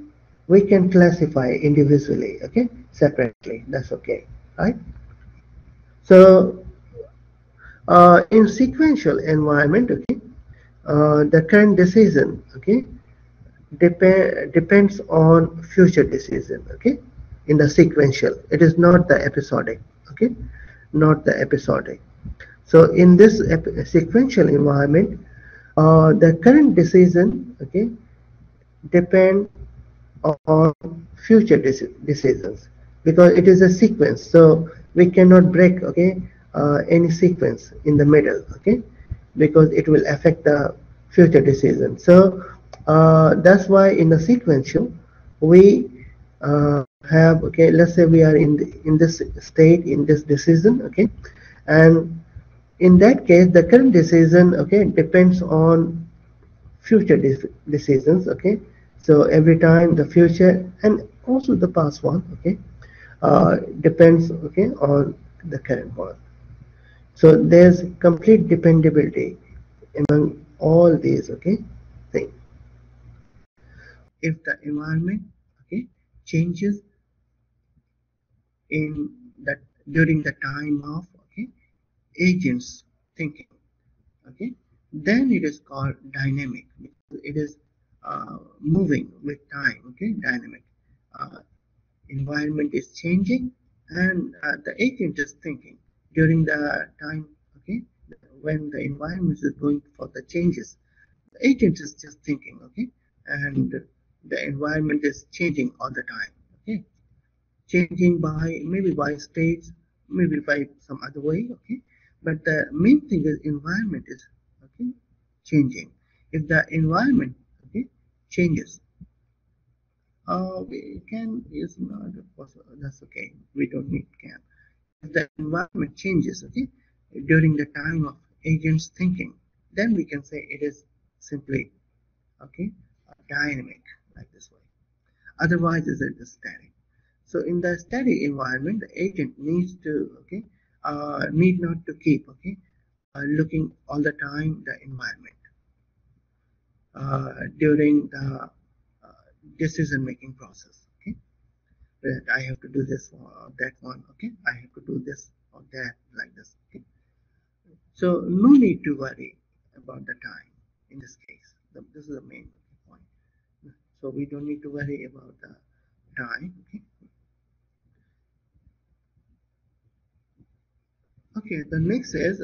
we can classify individually okay separately. That's okay right? So uh, in sequential environment okay uh, the current decision okay depend depends on future decision okay in the sequential. It is not the episodic okay? Not the episodic. So in this sequential environment uh, the current decision okay depend on future decisions because it is a sequence. So we cannot break okay uh, any sequence in the middle okay because it will affect the future decision. So uh, that's why in the sequential we uh, have okay let's say we are in the, in this state in this decision okay? And in that case the current decision okay depends on future decisions okay? So every time the future and also the past one okay uh, depends okay on the current one. So there's complete dependability among all these okay things if the environment okay changes in that during the time of okay agents thinking okay? Then it is called dynamic it is uh, moving with time okay? Dynamic. Uh, environment is changing and uh, the agent is thinking during the time okay? When the environment is going for the changes the agent is just thinking okay? And the environment is changing all the time okay changing by maybe by states maybe by some other way okay? But the main thing is environment is okay changing. If the environment okay changes uh, we can is not possible that's okay we don't need can. If the environment changes okay during the time of agents thinking then we can say it is simply okay dynamic like this way. Otherwise is it is static so in the static environment the agent needs to okay uh, need not to keep okay uh, looking all the time the environment uh, during the uh, decision making process okay? That I have to do this or that one okay? I have to do this or that like this okay? So no need to worry about the time in this case. The, this is the main point. So we don't need to worry about the time okay okay the next is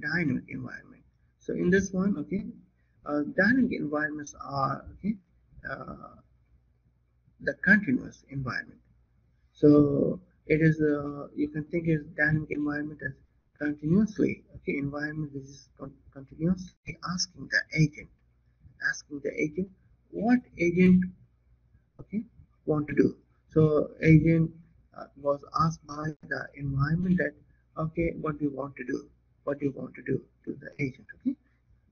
dynamic environment. So in this one okay uh, dynamic environments are okay uh, the continuous environment. So it is uh, you can think of dynamic environment as continuously okay environment which is con continuously asking the agent asking the agent what agent okay want to do. So agent uh, was asked by the environment that okay what you want to do what you want to do to the agent okay?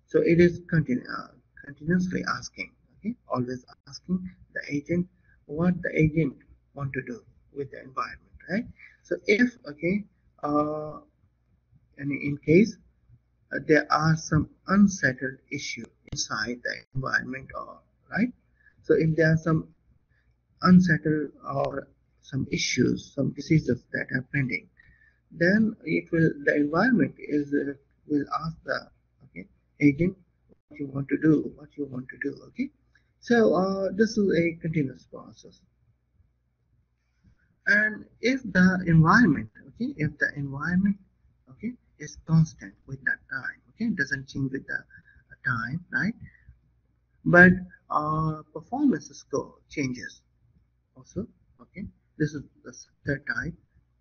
So it is continu uh, continuously asking okay? Always asking the agent what the agent want to do with the environment right? So if okay uh, and in case uh, there are some unsettled issue inside the environment or right? So if there are some unsettled or some issues some diseases that are pending then it will the environment is uh, will ask the okay agent what you want to do what you want to do okay? So uh, this is a continuous process. And if the environment okay if the environment okay is constant with that time okay doesn't change with the time right? But uh, performance score changes also okay? This is the third type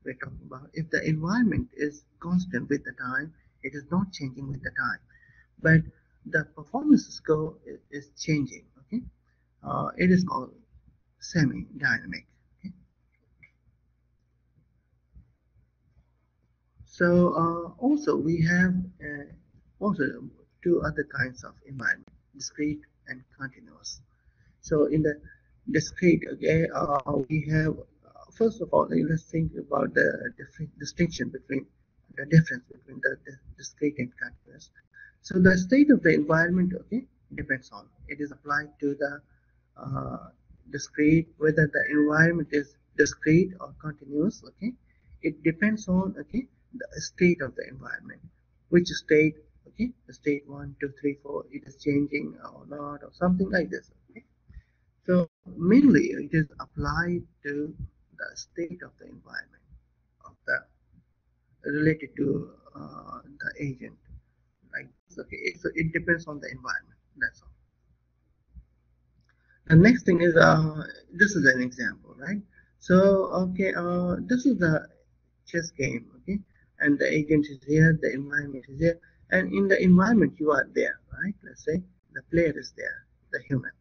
we're talking about if the environment is constant with the time it is not changing with the time. But the performance score is, changing okay? Uh, it is called semi-dynamic so uh, also we have uh, also two other kinds of environment discrete and continuous. So in the discrete okay uh, we have first of all, let's think about the different distinction between the difference between the, discrete and continuous. So the state of the environment, okay, depends on it is applied to the uh, discrete whether the environment is discrete or continuous. Okay, it depends on okay the state of the environment, which state okay state one, two, three, four, it is changing or not or something like this. Okay, so mainly it is applied to the state of the environment of the related to uh, the agent like okay so it depends on the environment that's all. The next thing is uh, this is an example right? So okay uh, this is the chess game okay? And the agent is here the environment is here and in the environment you are there right? Let's say the player is there the human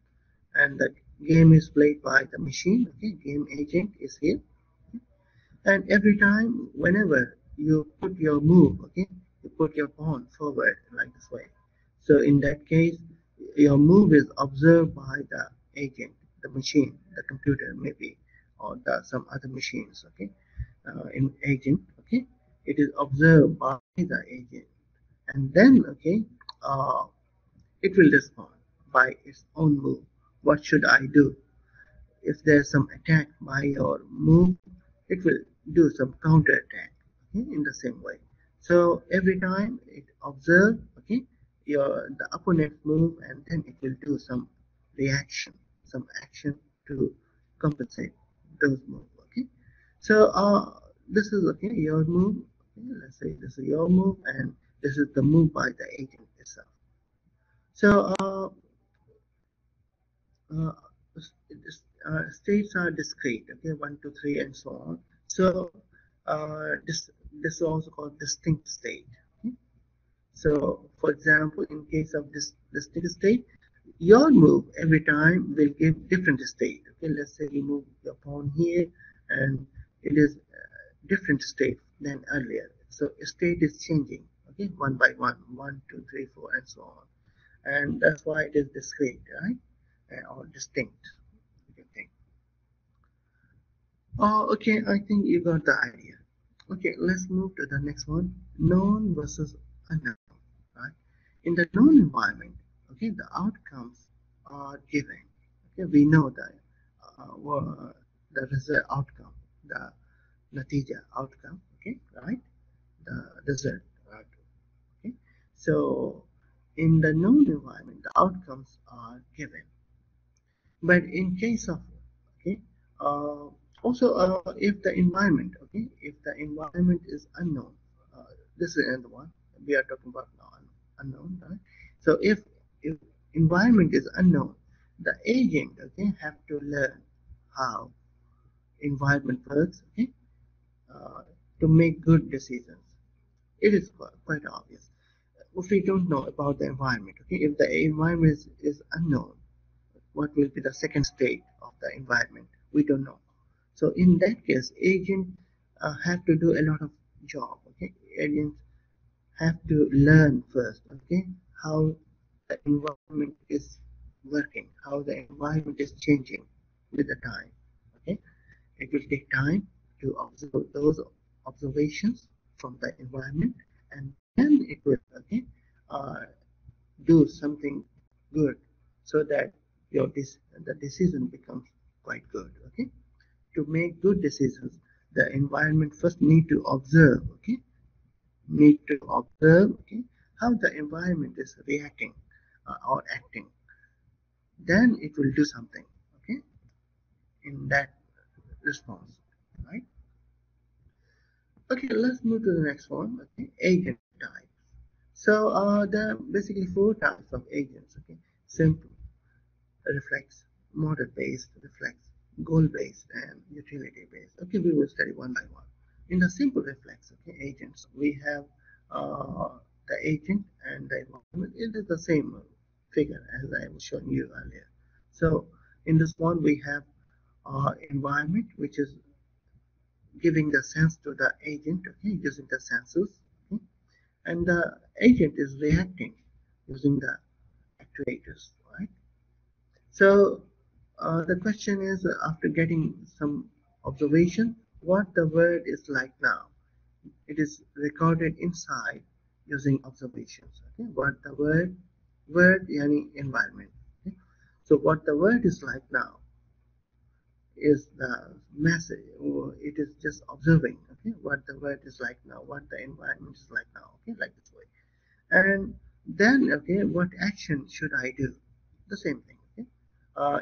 and the game is played by the machine okay game agent is here and every time whenever you put your move okay you put your pawn forward like this way. So in that case, your move is observed by the agent, the machine, the computer maybe, or the, some other machines, okay, uh, in agent, okay. It is observed by the agent, and then, okay, uh, it will respond by its own move. What should I do? If there's some attack by your move, it will do some counter attack okay, in the same way. So every time it observe, okay, your the opponent move and then it will do some reaction, some action to compensate those moves. Okay, so uh, this is okay your move. Okay, let's say this is your move and this is the move by the agent itself. So uh, Uh, uh, states are discrete. Okay, one, two, three, and so on. So uh, this this is also called distinct state. So, for example, in case of this distinct state, your move every time will give different state. Okay, let's say you move your pawn here, and it is uh, different state than earlier. So state is changing. Okay, one by one, one, two, three, four, and so on and that's why it is discrete, right? Or distinct. Okay. Oh, okay, I think you got the idea. Okay, let's move to the next one. Known versus unknown, right? In the known environment, okay, the outcomes are given. Okay, we know that uh, the result outcome, the natija outcome, okay, right? The result? Okay, so in the known environment, the outcomes are given. But in case of, okay, uh, also uh, if the environment, okay, if the environment is unknown, uh, this is another one we are talking about now, unknown, right? So if if environment is unknown, the agent, okay, have to learn how environment works, okay, uh, to make good decisions. It is quite obvious if we don't know about the environment, okay, if the environment is, is unknown, what will be the second state of the environment? We don't know. So in that case, agents uh, have to do a lot of job. Okay, agents have to learn first. Okay, how the environment is working, how the environment is changing with the time. Okay, it will take time to observe those observations from the environment and then it will okay uh, do something good so that your the decision becomes quite good okay? To make good decisions the environment first need to observe okay? Need to observe okay how the environment is reacting uh, or acting. Then it will do something okay in that response right? Okay let's move to the next one okay agent type so uh, there are basically four types of agents okay? Simple reflex model based reflex goal based and utility based okay we will study one by one. In the simple reflex okay agents we have uh, the agent and the environment. It is the same figure as I was showing you earlier. So in this one we have uh, environment which is giving the sense to the agent okay using the senses okay? and the agent is reacting using the actuators so uh, the question is uh, after getting some observation what the word is like now? It is recorded inside using observations okay? What the word word yani environment okay? so what the word is like now is the message it is just observing okay? What the world is like now what the environment is like now okay? Like this way. And then okay what action should i do? The same thing uh,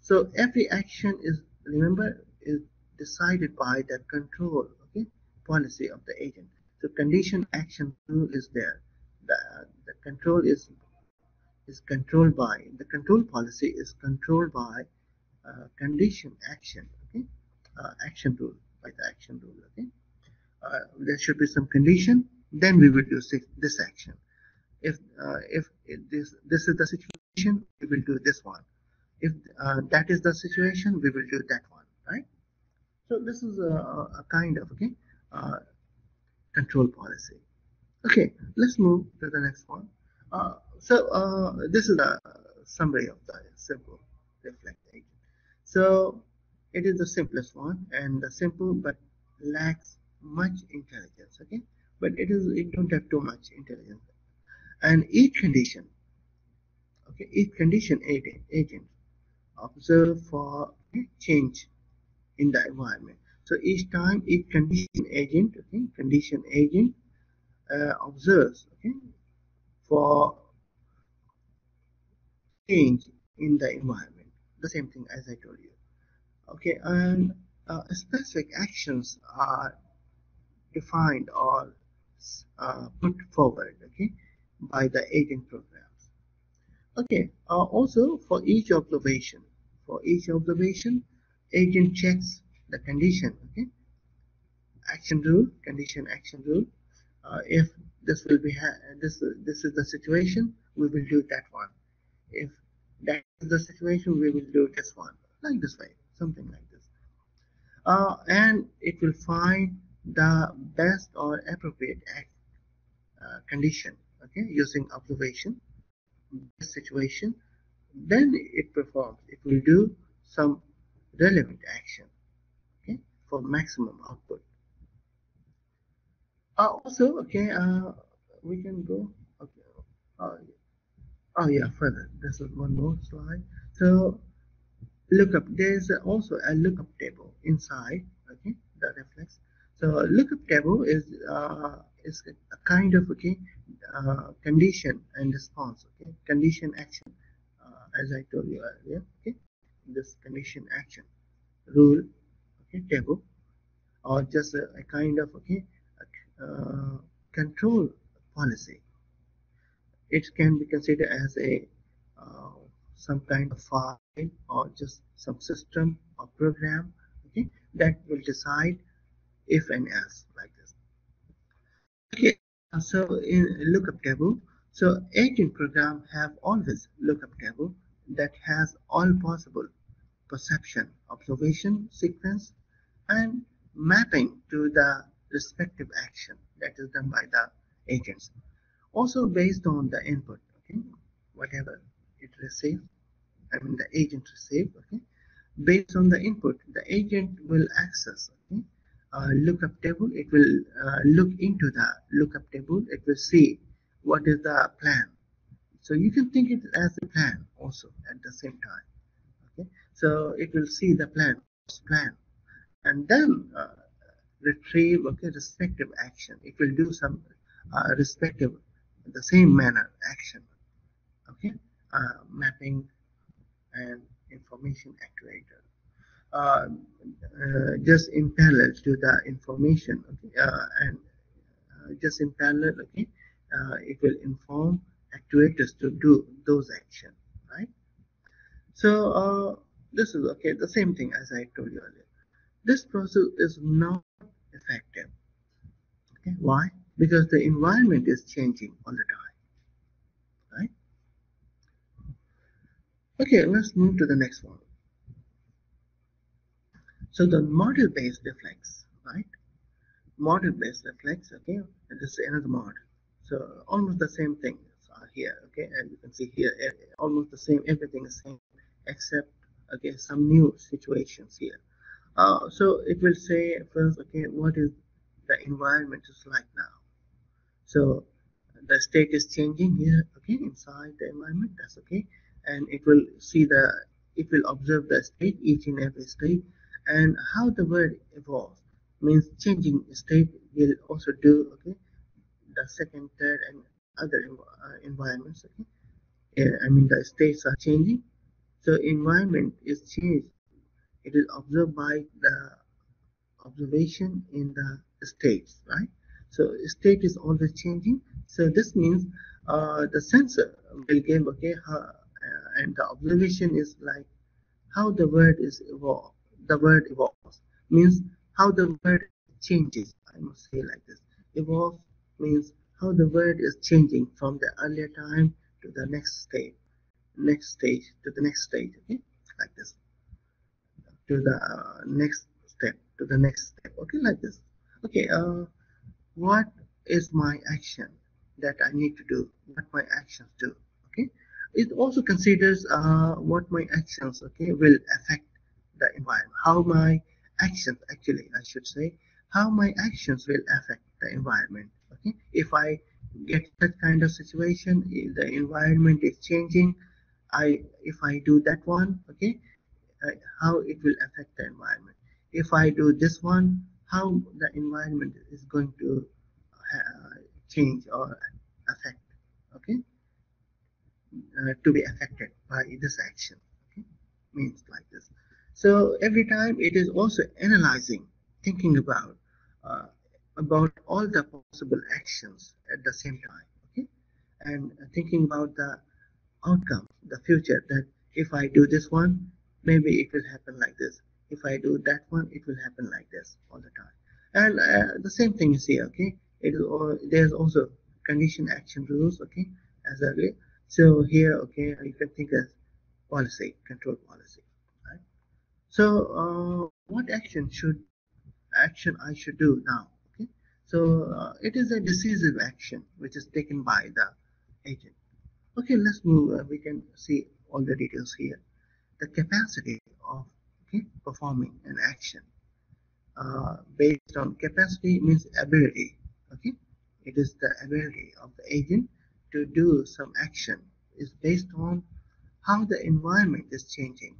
so every action is remember is decided by the control okay policy of the agent. So condition action rule is there. The, the control is is controlled by the control policy is controlled by uh, condition action okay uh, action rule by the action rule okay. Uh, there should be some condition then we will do this action. If if this this is the situation we will do this one if that is the situation we will do that one right so this is a, a kind of okay control policy Okay, let's move to the next one. Uh, so uh, this is a summary of the simple reflex agent. So it is the simplest one and the simple but lacks much intelligence. Okay, but it is it don't have too much intelligence. And each condition, okay, each condition agent, observe for change in the environment. So each time each condition agent, okay, condition agent uh, observes, okay, for change in the environment. The same thing as I told you. Okay, and uh, specific actions are defined or uh, put forward, okay, by the agent programs. Okay, uh, also for each observation, for each observation, agent checks the condition, okay, action rule, condition action rule. Uh, if this will be this this is the situation, we will do that one. If that is the situation, we will do this one, like this way, something like this. Uh, and it will find the best or appropriate act, uh, condition, okay, using observation, situation. Then it performs. It will do some relevant action, okay, for maximum output. Uh, also, okay, uh, we can go. Okay. Uh, oh yeah further this is one more slide so lookup there's also a lookup table inside okay that reflects so lookup table is uh, is a kind of okay uh, condition and response okay? Condition action uh, as I told you earlier okay? This condition action rule okay table or just a, a kind of okay uh, control policy. It can be considered as a uh, some kind of file or just some system or program okay that will decide if and else like so in lookup table so agent program have always lookup table that has all possible perception observation sequence and mapping to the respective action that is done by the agents. Also based on the input okay whatever it receives I mean the agent receive okay. Based on the input the agent will access okay lookup table it will uh, look into the lookup table. It will see what is the plan. So you can think it as a plan also at the same time. Okay? So it will see the plan plan. And then uh, retrieve okay respective action. It will do some uh, respective the same manner action. Okay? Uh, mapping and information actuator uh, uh, just in parallel to the information okay uh, and uh, just in parallel okay uh, it will inform actuators to do those actions right? So this is okay the same thing as I told you earlier. This process is not effective okay why? Because the environment is changing all the time right? Okay let's move to the next one so the model based reflex right? Model based reflex okay and this is another model. So almost the same thing here okay and you can see here eh, almost the same everything is same except okay some new situations here. Uh, so it will say first okay what is the environment is like now. So the state is changing here okay inside the environment that's okay and it will see the it will observe the state each and every state and how the world evolves means changing state will also do okay the second third and other uh, environments okay? Yeah, i mean the states are changing. So environment is changed. It is observed by the observation in the states right? So state is always changing. So this means uh, the sensor will give okay how, uh, and the observation is like how the word is evolved the word evolves means how the word changes. I must say like this. Evolve means how the word is changing from the earlier time to the next stage next stage to the next stage okay? Like this. To the uh, next step to the next step okay? Like this. Okay uh what is my action that I need to do, what my actions do. Okay, it also considers uh, what my actions okay will affect the environment, how my actions actually I should say how my actions will affect the environment. Okay, if I get that kind of situation, the environment is changing. I if I do that one, okay, uh, how it will affect the environment. If I do this one, how the environment is going to uh, change or affect. Okay, uh, to be affected by this action. Okay, means like this. So every time it is also analyzing, thinking about uh, about all the possible actions at the same time. Okay, and thinking about the outcome, the future. That if I do this one, maybe it will happen like this. If I do that one, it will happen like this all the time. And uh, the same thing is here. Okay, it is all, there's also condition action rules. Okay, as earlier. So here, okay, you can think as policy, control policy. So uh, what action should action I should do now? Okay, so uh, it is a decisive action which is taken by the agent. Okay, let's move. Uh, we can see all the details here. The capacity of okay, performing an action uh, based on capacity means ability. Okay, it is the ability of the agent to do some action is based on how the environment is changing.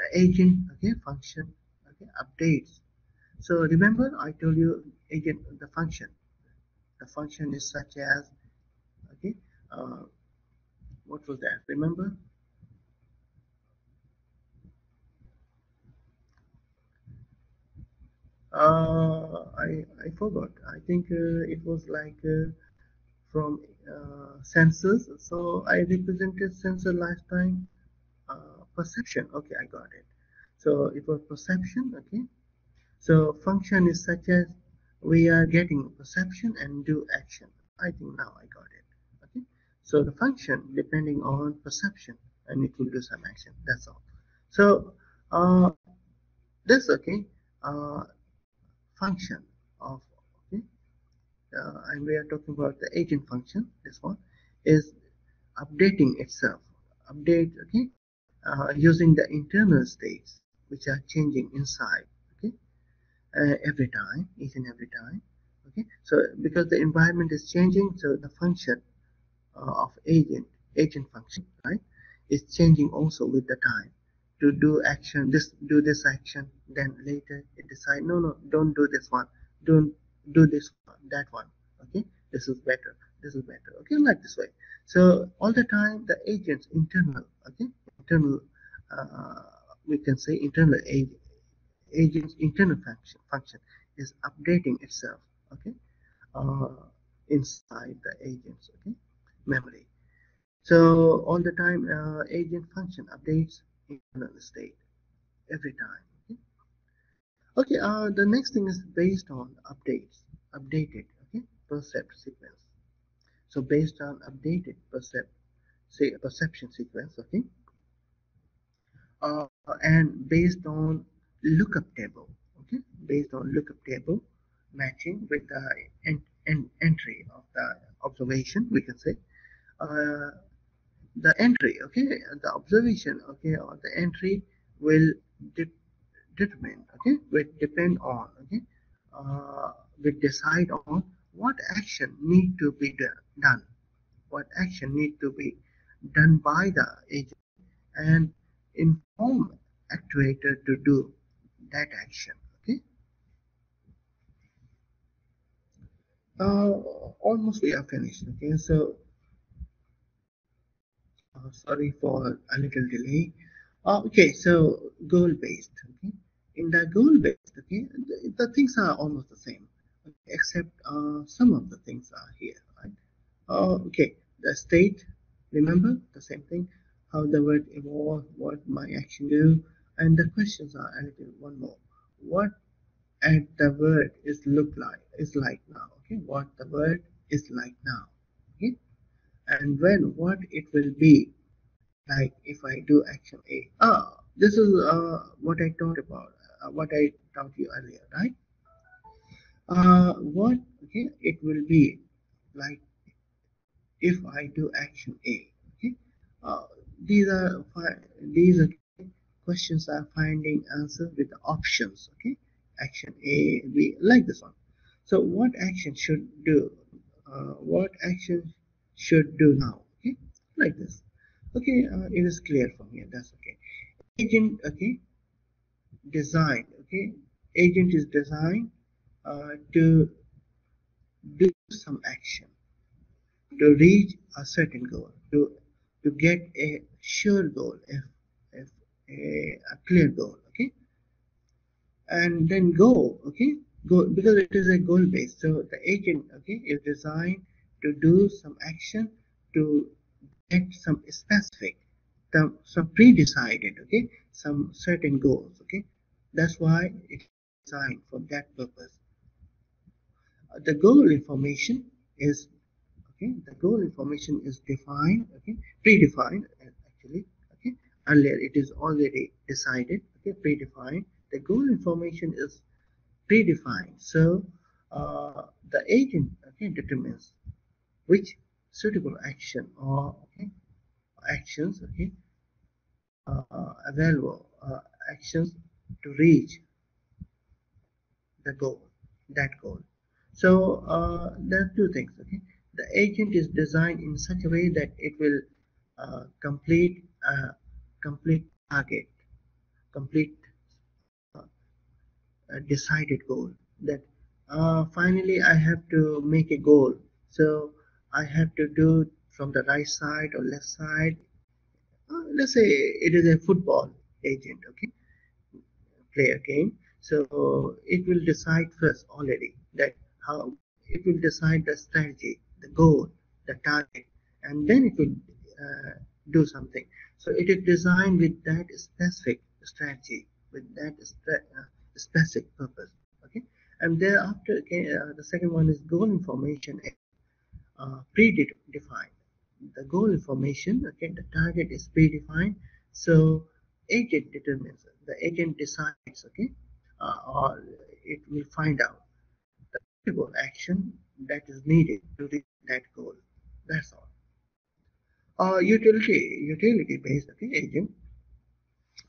The agent okay function okay updates. So remember I told you agent the function. The function is such as okay uh, what was that? Remember? Uh, I, I forgot. I think uh, it was like uh, from uh, sensors. So I represented sensor lifetime perception okay I got it. So it was perception okay? So function is such as we are getting perception and do action. I think now I got it okay? So the function depending on perception and it will do some action that's all. So uh, this okay uh, function of okay uh, and we are talking about the agent function this one is updating itself. Update okay uh, using the internal states which are changing inside okay? Uh, every time each and every time okay? So because the environment is changing so the function uh, of agent agent function right is changing also with the time. To do action this do this action then later it decide no no don't do this one don't do this one that one okay? This is better this is better okay? Like this way. So all the time the agents internal okay internal uh, we can say internal agent internal function function is updating itself okay? Uh, inside the agents okay? Memory. So all the time uh, agent function updates internal state every time okay? Okay uh, the next thing is based on updates updated okay? Percept sequence. So based on updated percept say perception sequence okay uh, and based on lookup table okay? Based on lookup table matching with the en en entry of the observation we can say. Uh, the entry okay? The observation okay or the entry will de determine okay? Will depend on okay? Uh, will decide on what action need to be done. What action need to be done by the agent and inform actuator to do that action okay? Uh, almost we are finished okay? So uh, sorry for a little delay. Uh, okay so goal based okay? In the goal based okay the, the things are almost the same except uh, some of the things are here right? Uh, okay the state remember the same thing how the word evolve what my action do and the questions are a little one more what at the word is look like is like now okay what the word is like now okay and when what it will be like if I do action A. Ah, this is uh, what I talked about, uh, what I taught you earlier, right? Uh, what okay it will be like if I do action A okay uh, these are these are questions are finding answers with options okay? Action A B like this one. So what action should do uh, what action should do now okay? Like this. Okay uh, it is clear from here that's okay. Agent okay? Design okay? Agent is designed uh, to do some action to reach a certain goal to to get a sure goal if, if a, a clear goal okay? And then go okay? Go because it is a goal based. So the agent okay is designed to do some action to get some specific some, some pre-decided okay? Some certain goals okay? That's why it's designed for that purpose. The goal information is okay? The goal information is defined okay? Predefined actually okay? Earlier it is already decided okay predefined. The goal information is predefined. So uh, the agent okay determines which suitable action or okay actions okay uh, available uh, actions to reach the goal that goal. So uh, there are two things okay? The agent is designed in such a way that it will complete complete target complete decided goal. That finally I have to make a goal. So I have to do from the right side or left side. let's say it is a football agent okay? Player game. So it will decide first already that how it will decide the strategy the goal the target and then it will do something. So it is designed with that specific strategy with that uh, specific purpose okay? And thereafter okay, uh, the second one is goal information uh, predefined. The goal information okay the target is predefined so agent determines the agent decides okay uh, or it will find out the action that is needed to reach that goal. That's all uh, utility utility based okay agent.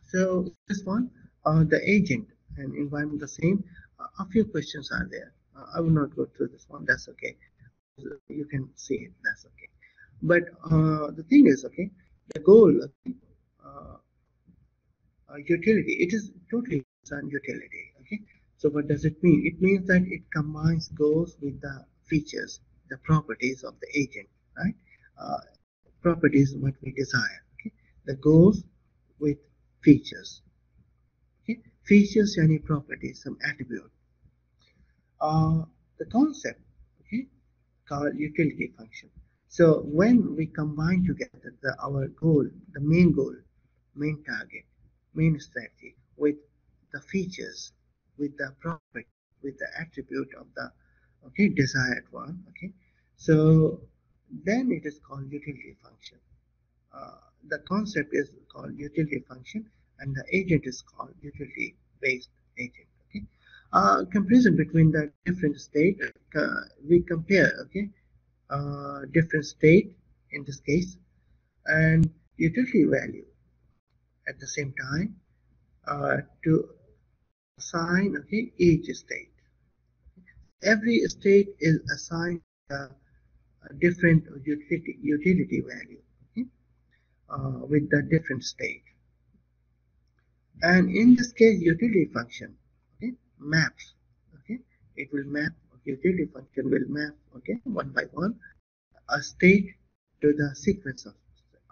So this one uh, the agent and environment the same. Uh, a few questions are there. Uh, i will not go through this one that's okay. You can see it that's okay. But uh, the thing is okay the goal uh, uh, utility it is totally on utility okay. So what does it mean? It means that it combines goals with the features the properties of the agent right properties what we desire okay? The goals with features okay? Features any properties some attribute. Uh, the concept okay? Called utility function. So when we combine together the, our goal, the main goal, main target, main strategy with the features, with the property, with the attribute of the okay desired one, okay. So then it is called utility function. Uh, the concept is called utility function and the agent is called utility based agent okay? Uh, comparison between the different state uh, we compare okay? Uh, different state in this case and utility value at the same time uh, to assign okay each state. Every state is assigned different utility utility value okay, uh, with the different state. And in this case utility function okay, maps okay it will map utility function will map okay one by one a state to the sequence of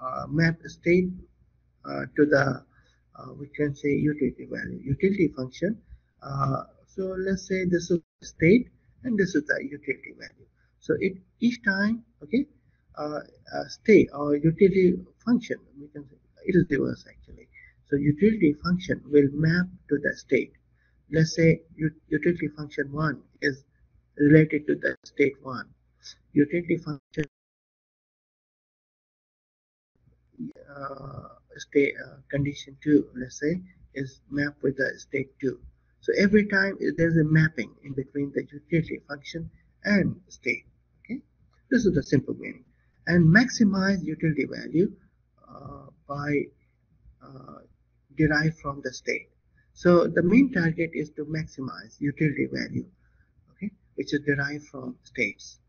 uh, map state uh, to the uh, we can say utility value utility function uh, so let's say this is state and this is the utility value so it each time okay uh, state or utility function we can say it is reverse actually so utility function will map to the state let's say utility function 1 is related to the state 1. Utility function uh, state uh, condition 2, let's say, is mapped with the state 2. So every time there's a mapping in between the utility function and state. This is the simple meaning. And maximize utility value uh, by uh, derived from the state. So the main target is to maximize utility value, okay, which is derived from states,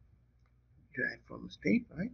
derived from state, right?